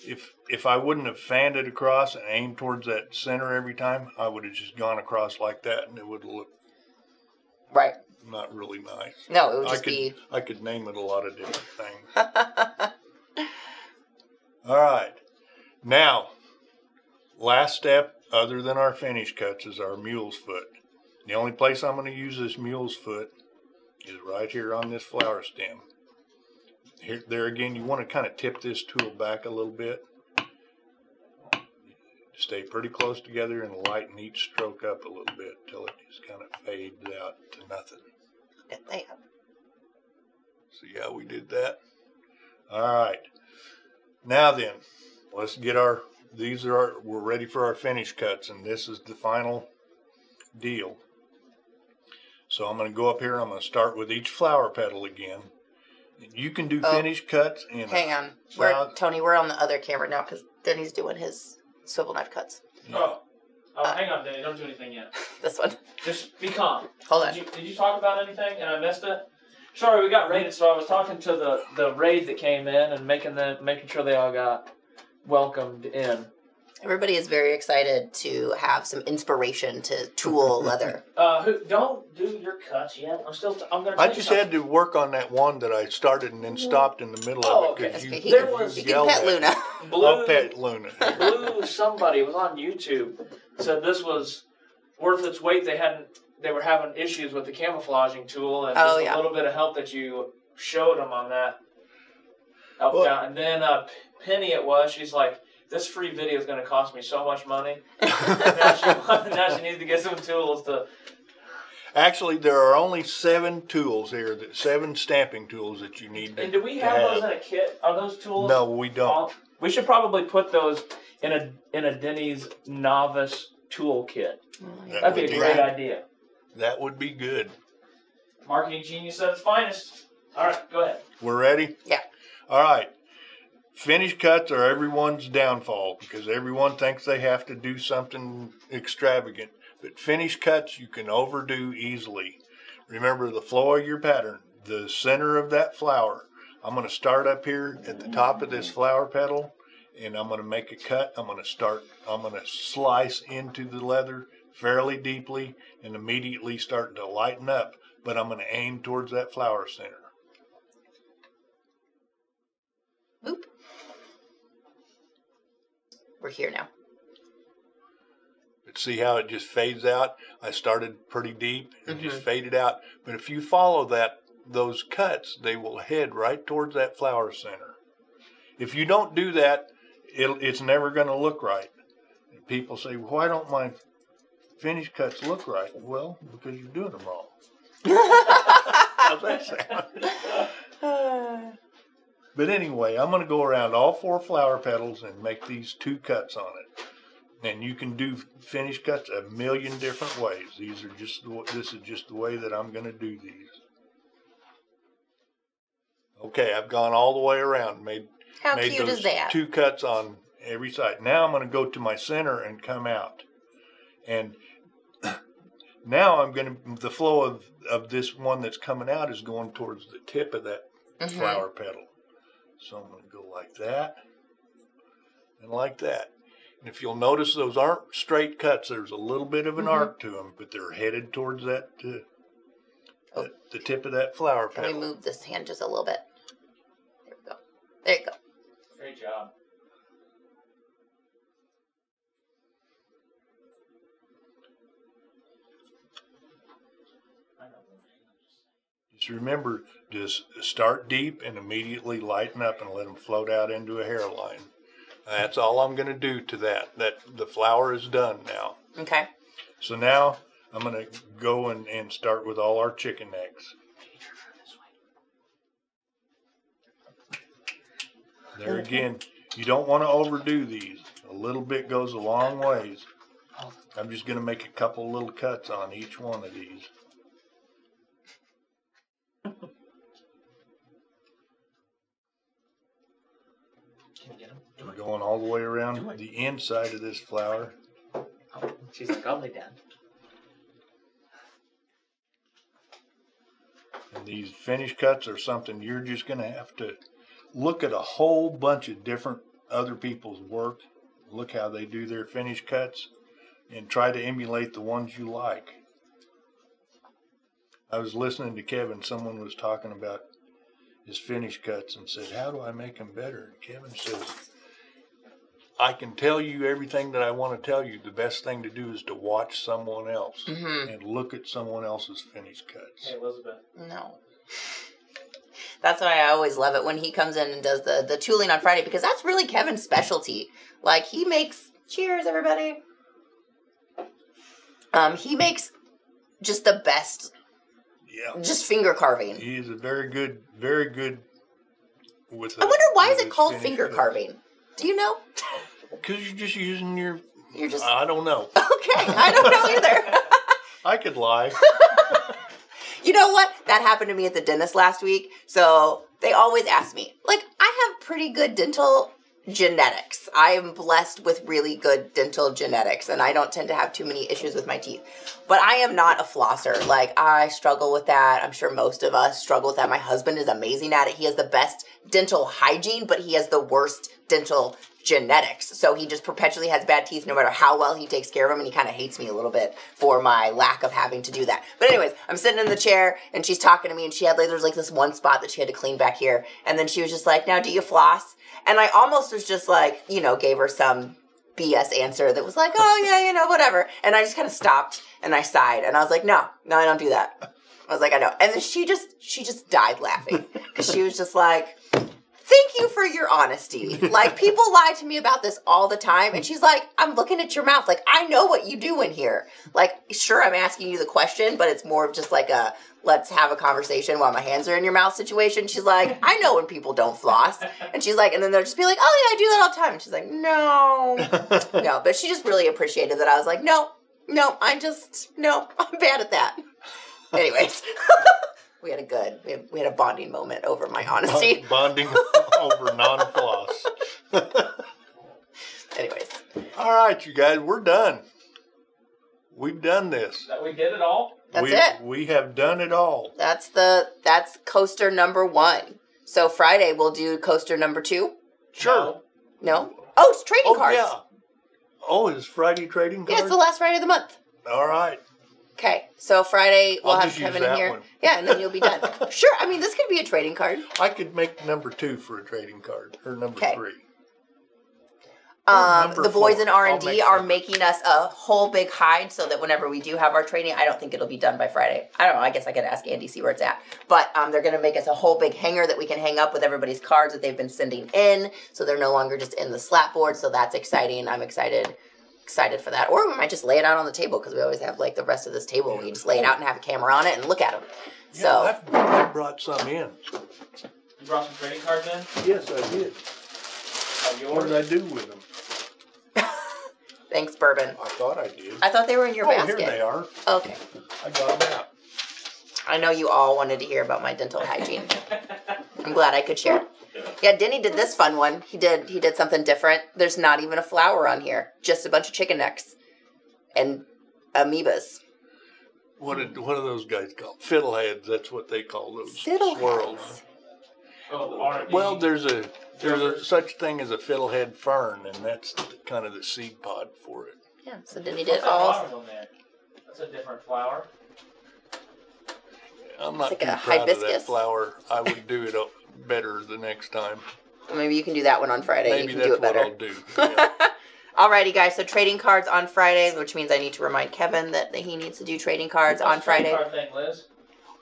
if if I wouldn't have fanned it across and aimed towards that center every time, I would have just gone across like that, and it would look right. not really nice. No, it would I just could be. I could name it a lot of different things. All right, now last step other than our finish cuts is our mule's foot. The only place I'm going to use this mule's foot is right here on this flower stem. Here, there again, you want to kind of tip this tool back a little bit. Stay pretty close together and lighten each stroke up a little bit till it just kind of fades out to nothing. See how we did that? All right. Now then, let's get our, these are our, we're ready for our finish cuts and this is the final deal. So I'm going to go up here, I'm going to start with each flower petal again. You can do Oh. finish cuts in Hang on. We're, Tony, we're on the other camera now because Denny's doing his swivel knife cuts. Oh, oh Uh, hang on, Denny. Don't do anything yet. This one. Just be calm. Hold on. Did you, did you talk about anything and I missed it? Sorry, we got raided, so I was talking to the, the raid that came in and making them making sure they all got welcomed in. Everybody is very excited to have some inspiration to tool leather. Uh, who, don't do your cuts yet. I'm still. T- I'm gonna. I just something. had to work on that one that I started and then stopped in the middle Oh, of it okay. because That's you, okay. There was- he can pet Luna. blue. I'll pet Luna. blue somebody was on YouTube said this was worth its weight. They hadn't. They were having issues with the camouflaging tool and Oh, just a little bit of help that you showed them on that helped Well- out. And then uh, Penny, it was. She's like, "This free video is going to cost me so much money." now, she, now she needs to get some tools to. Actually, there are only seven tools here, that seven stamping tools that you need to, And do we to have those in a kit? Are those tools? No, we don't. all- We should probably put those in a in a Denny's novice tool kit. That That'd be a be- great idea. That would be good. Marketing genius at its finest. All right, go ahead. We're ready? Yeah. All right. Finish cuts are everyone's downfall because everyone thinks they have to do something extravagant. But finish cuts you can overdo easily. Remember the flow of your pattern, the center of that flower. I'm going to start up here at the top of this flower petal and I'm going to make a cut. I'm going to start, I'm going to slice into the leather fairly deeply and immediately starting to lighten up. But I'm going to aim towards that flower center. Oop. We're here now. But see how it just fades out? I started pretty deep and just Mhm. faded out. But if you follow that those cuts, they will head right towards that flower center. If you don't do that, it'll, it's never going to look right. And people say, "Why don't my finished cuts look right?" Well, because you're doing them wrong. How's that sound? But anyway, I'm going to go around all four flower petals and make these two cuts on it. And you can do finish cuts a million different ways. These are just the, this is just the way that I'm going to do these. Okay, I've gone all the way around, made How made cute those is that? two cuts on every side. Now I'm going to go to my center and come out, and now I'm going to the flow of of this one that's coming out is going towards the tip of that Mhm. flower petal. So I'm going to go like that and like that. And if you'll notice, those aren't straight cuts. There's a little bit of an Mhm. arc to them, but they're headed towards that, uh, Oh. that the tip of that flower petal. Can we petal. move this hand just a little bit? There we go. There you go. Great job. Just remember, just start deep and immediately lighten up and let them float out into a hairline. That's all I'm going to do to that. That the flower is done now. Okay. So now I'm going to go and, and start with all our chicken necks. There again, you don't want to overdo these. A little bit goes a long ways. I'm just going to make a couple little cuts on each one of these. Can you get him? Do We're going all the way around the inside of this flower. Oh, she's like, I'll lay down. And these finish cuts are something you're just going to have to look at a whole bunch of different other people's work. Look how they do their finish cuts and try to emulate the ones you like. I was listening to Kevin. Someone was talking about his finish cuts and said, How do I make them better? And Kevin says, I can tell you everything that I want to tell you. The best thing to do is to watch someone else Mm-hmm. and look at someone else's finish cuts. Hey, Elizabeth. No. That's why I always love it when he comes in and does the the tooling on Friday because that's really Kevin's specialty. Like he makes cheers everybody. Um he makes just the best Yeah. just finger carving. He's a very good, very good with. I wonder why is it called finger cuts. carving? Do you know? Because you're just using your. You're just I don't know. Okay, I don't know either. I could lie. You know what? That happened to me at the dentist last week. So they always ask me, like, I have pretty good dental genetics. I am blessed with really good dental genetics, and I don't tend to have too many issues with my teeth. But I am not a flosser. Like, I struggle with that. I'm sure most of us struggle with that. My husband is amazing at it. He has the best dental hygiene, but he has the worst dental genetics. So he just perpetually has bad teeth no matter how well he takes care of them. And he kind of hates me a little bit for my lack of having to do that. But, anyways, I'm sitting in the chair and she's talking to me and she had like, there's like this one spot that she had to clean back here. And then she was just like, now do you floss? And I almost was just like, you know, gave her some BS answer that was like, oh yeah, you know, whatever. And I just kind of stopped and I sighed and I was like, no, no, I don't do that. I was like, I know. And then she just, she just died laughing because she was just like, thank you for your honesty. Like people lie to me about this all the time. And she's like, I'm looking at your mouth. Like I know what you do in here. Like, sure, I'm asking you the question, but it's more of just like a, let's have a conversation while my hands are in your mouth situation. She's like, I know when people don't floss. And she's like, and then they'll just be like, oh yeah, I do that all the time. And she's like, no, no. But she just really appreciated that I was like, no, no, I'm just, no, I'm bad at that. Anyways, we had a good, we had, we had a bonding moment over my honesty. Bonding over non-floss. Anyways, All right, you guys, we're done. We've done this. That we did it all? that's we, it. We have done it all. That's the, that's coaster number one. So Friday we'll do coaster number two. Sure. No? Oh, it's trading Oh cards. yeah. Oh, is Friday trading cards. Yeah, it's the last Friday of the month. all right. Okay, so Friday we'll I'll have just use Kevin in that here. one. Yeah, and then you'll be done. sure. I mean, this could be a trading card. I could make number two for a trading card, or number Okay. three. Um, number the boys four. in R and I'll D make are making us a whole big hide so that whenever we do have our training, I don't think it'll be done by Friday. I don't know. I guess I could ask Andy see where it's at. But um, they're going to make us a whole big hanger that we can hang up with everybody's cards that they've been sending in, so they're no longer just in the slap board. So that's exciting. I'm excited. Excited for that, or we might just lay it out on the table because we always have like the rest of this table. We can just lay it out and have a camera on it and look at them. Yeah, So I've, I brought some in. You brought some trading cards in? Yes, I did. Of What did I do with them? thanks, bourbon. I thought I did. I thought they were in your oh, basket. here they are. Okay. I got them out. I know you all wanted to hear about my dental hygiene. I'm glad I could share. Yeah, Denny did this fun one. He did he did something different. There's not even a flower on here. Just a bunch of chicken necks and amoebas. What did what are those guys called? Fiddleheads. That's what they call those Fiddleheads. swirls. Oh, the Well, there's a there's a such thing as a fiddlehead fern, and that's the, kind of the seed pod for it. Yeah, so Denny What's did that all flowers? That's a different flower. I'm not like too a proud of that hibiscus. flower. I would do it up better the next time. maybe you can do that one on Friday. Maybe you can that's do it what better. I'll do. Yeah. Alrighty guys, so trading cards on Friday, which means I need to remind Kevin that he needs to do trading cards on What's the Friday. Card thing, Liz?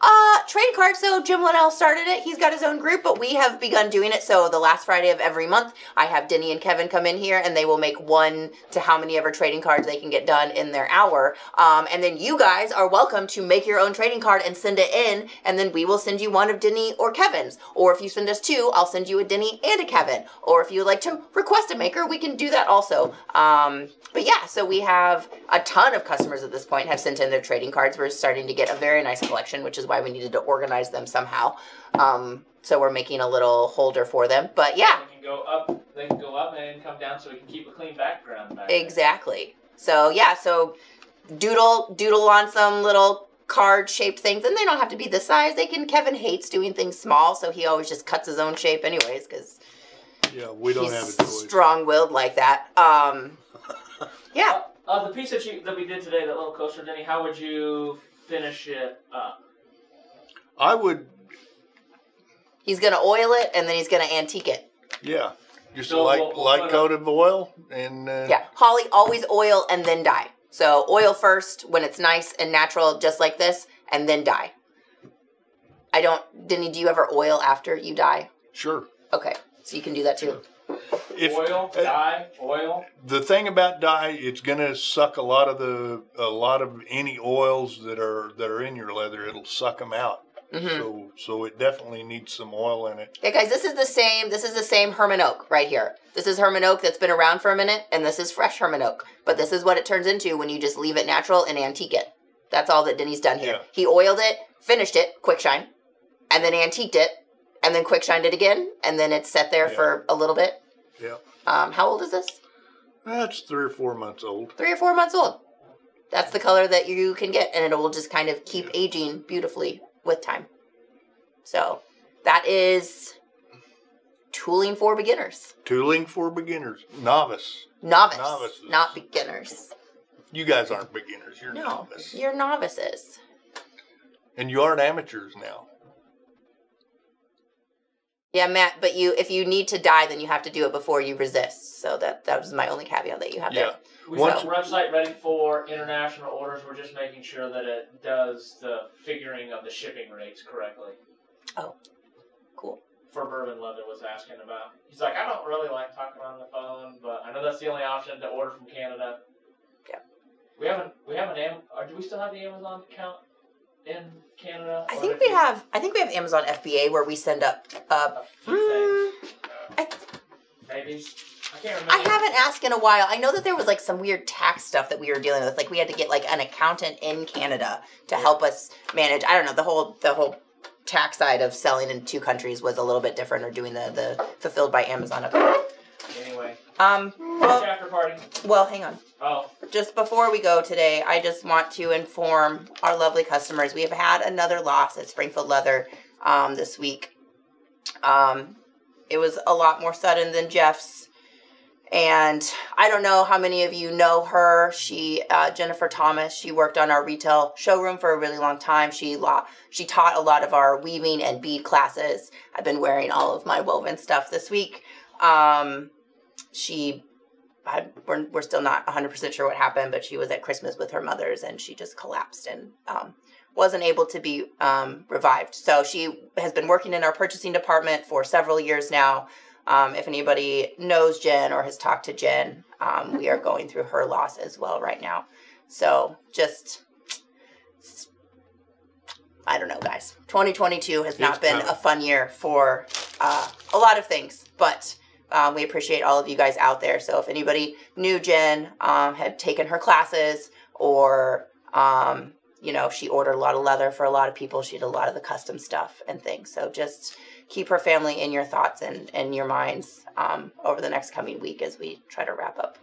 Uh, trading cards. So Jim Linnell started it. He's got his own group, but we have begun doing it. So the last Friday of every month, I have Denny and Kevin come in here, and they will make one to how many ever trading cards they can get done in their hour. Um, and then you guys are welcome to make your own trading card and send it in, and then we will send you one of Denny or Kevin's. Or if you send us two, I'll send you a Denny and a Kevin. Or if you would like to request a maker, we can do that also. Um, but yeah, so we have a ton of customers at this point have sent in their trading cards. We're starting to get a very nice collection, which is why we needed to organize them somehow. Um, so we're making a little holder for them. But yeah, They can go up. They can go up and come down, so we can keep a clean background back. there. exactly. So yeah, so doodle doodle on some little card shaped things, and they don't have to be this size. They can. Kevin hates doing things small, so he always just cuts his own shape, anyways, because yeah, we don't have a choice. strong willed like that. Um, yeah. Uh, the piece that you that we did today, that little coaster, Denny. How would you finish it up? I would, He's gonna oil it and then he's gonna antique it. yeah, just So a light we'll- we'll light put coat of oil and uh, Yeah, Holly always oil and then dye. So oil first when it's nice and natural, just like this, and then dye. I don't. Denny, do you ever oil after you dye? sure. Okay, so you can do that too. If oil, uh, dye, oil. the thing about dye, it's gonna suck a lot of the a lot of any oils that are that are in your leather. It'll suck them out. Hmm So so it definitely needs some oil in it. Okay, guys, this is the same. This is the same Hermann Oak right here. This is Hermann Oak that's been around for a minute, and this is fresh Hermann Oak. But this is what it turns into when you just leave it natural and antique it. That's all that Denny's done here. Yeah. He oiled it, finished it, quick shine, and then antiqued it, and then quick shined it again, and then it's set there Yeah. for a little bit. Yeah, Um, how old is this? that's three or four months old. Three or four months old. That's the color that you can get, and it will just kind of keep aging beautifully with time. So that is tooling for beginners. Tooling for beginners, novice. Novice, Novices. not beginners. You guys aren't beginners. You're No, novice, you're novices. and you aren't amateurs now. Yeah, Matt. But you, if you need to dye, then you have to do it before you resist. So that that was my only caveat that you have Yeah. there. We Once- have a website ready for international orders. We're just making sure that it does the figuring of the shipping rates correctly. Oh, cool. For Bourbon Leather was asking about. He's like, I don't really like talking on the phone, but I know that's the only option to order from Canada. Yeah. We haven't. We haven't. Am- or do we still have the Amazon account in Canada? I think we have. I think we have Amazon FBA where we send up. Uh, a few things. mm, I Maybe. I can't remember. I haven't asked in a while. I know that there was like some weird tax stuff that we were dealing with. Like we had to get like an accountant in Canada to help us manage. I don't know the whole the whole tax side of selling in two countries was a little bit different, or doing the the fulfilled by Amazon. Up Um. Well, chapter party. well, hang on. Oh, Just before we go today, I just want to inform our lovely customers we have had another loss at Springfield Leather um, this week. Um, it was a lot more sudden than Jeff's. And I don't know how many of you know her. She, uh, Jennifer Thomas, she worked on our retail showroom for a really long time. She she taught a lot of our weaving and bead classes. I've been wearing all of my woven stuff this week. Um, she I, we're, we're still not 100% sure what happened, but she was at Christmas with her mother's and she just collapsed and um, wasn't able to be um, revived. So she has been working in our purchasing department for several years now. Um, if anybody knows Jen or has talked to Jen, um, we are going through her loss as well right now. So just, I don't know, guys. 2022 has not been a fun year for uh, a lot of things, but um, we appreciate all of you guys out there. So if anybody knew Jen, um, had taken her classes, or um, you know, she ordered a lot of leather for a lot of people. She did a lot of the custom stuff and things. So just keep her family in your thoughts and, and your minds um, over the next coming week as we try to wrap up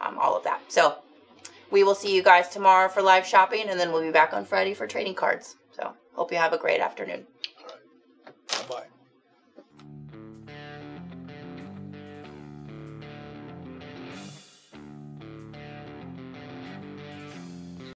um, all of that. So we will see you guys tomorrow for live shopping, and then we'll be back on Friday for trading cards. So hope you have a great afternoon.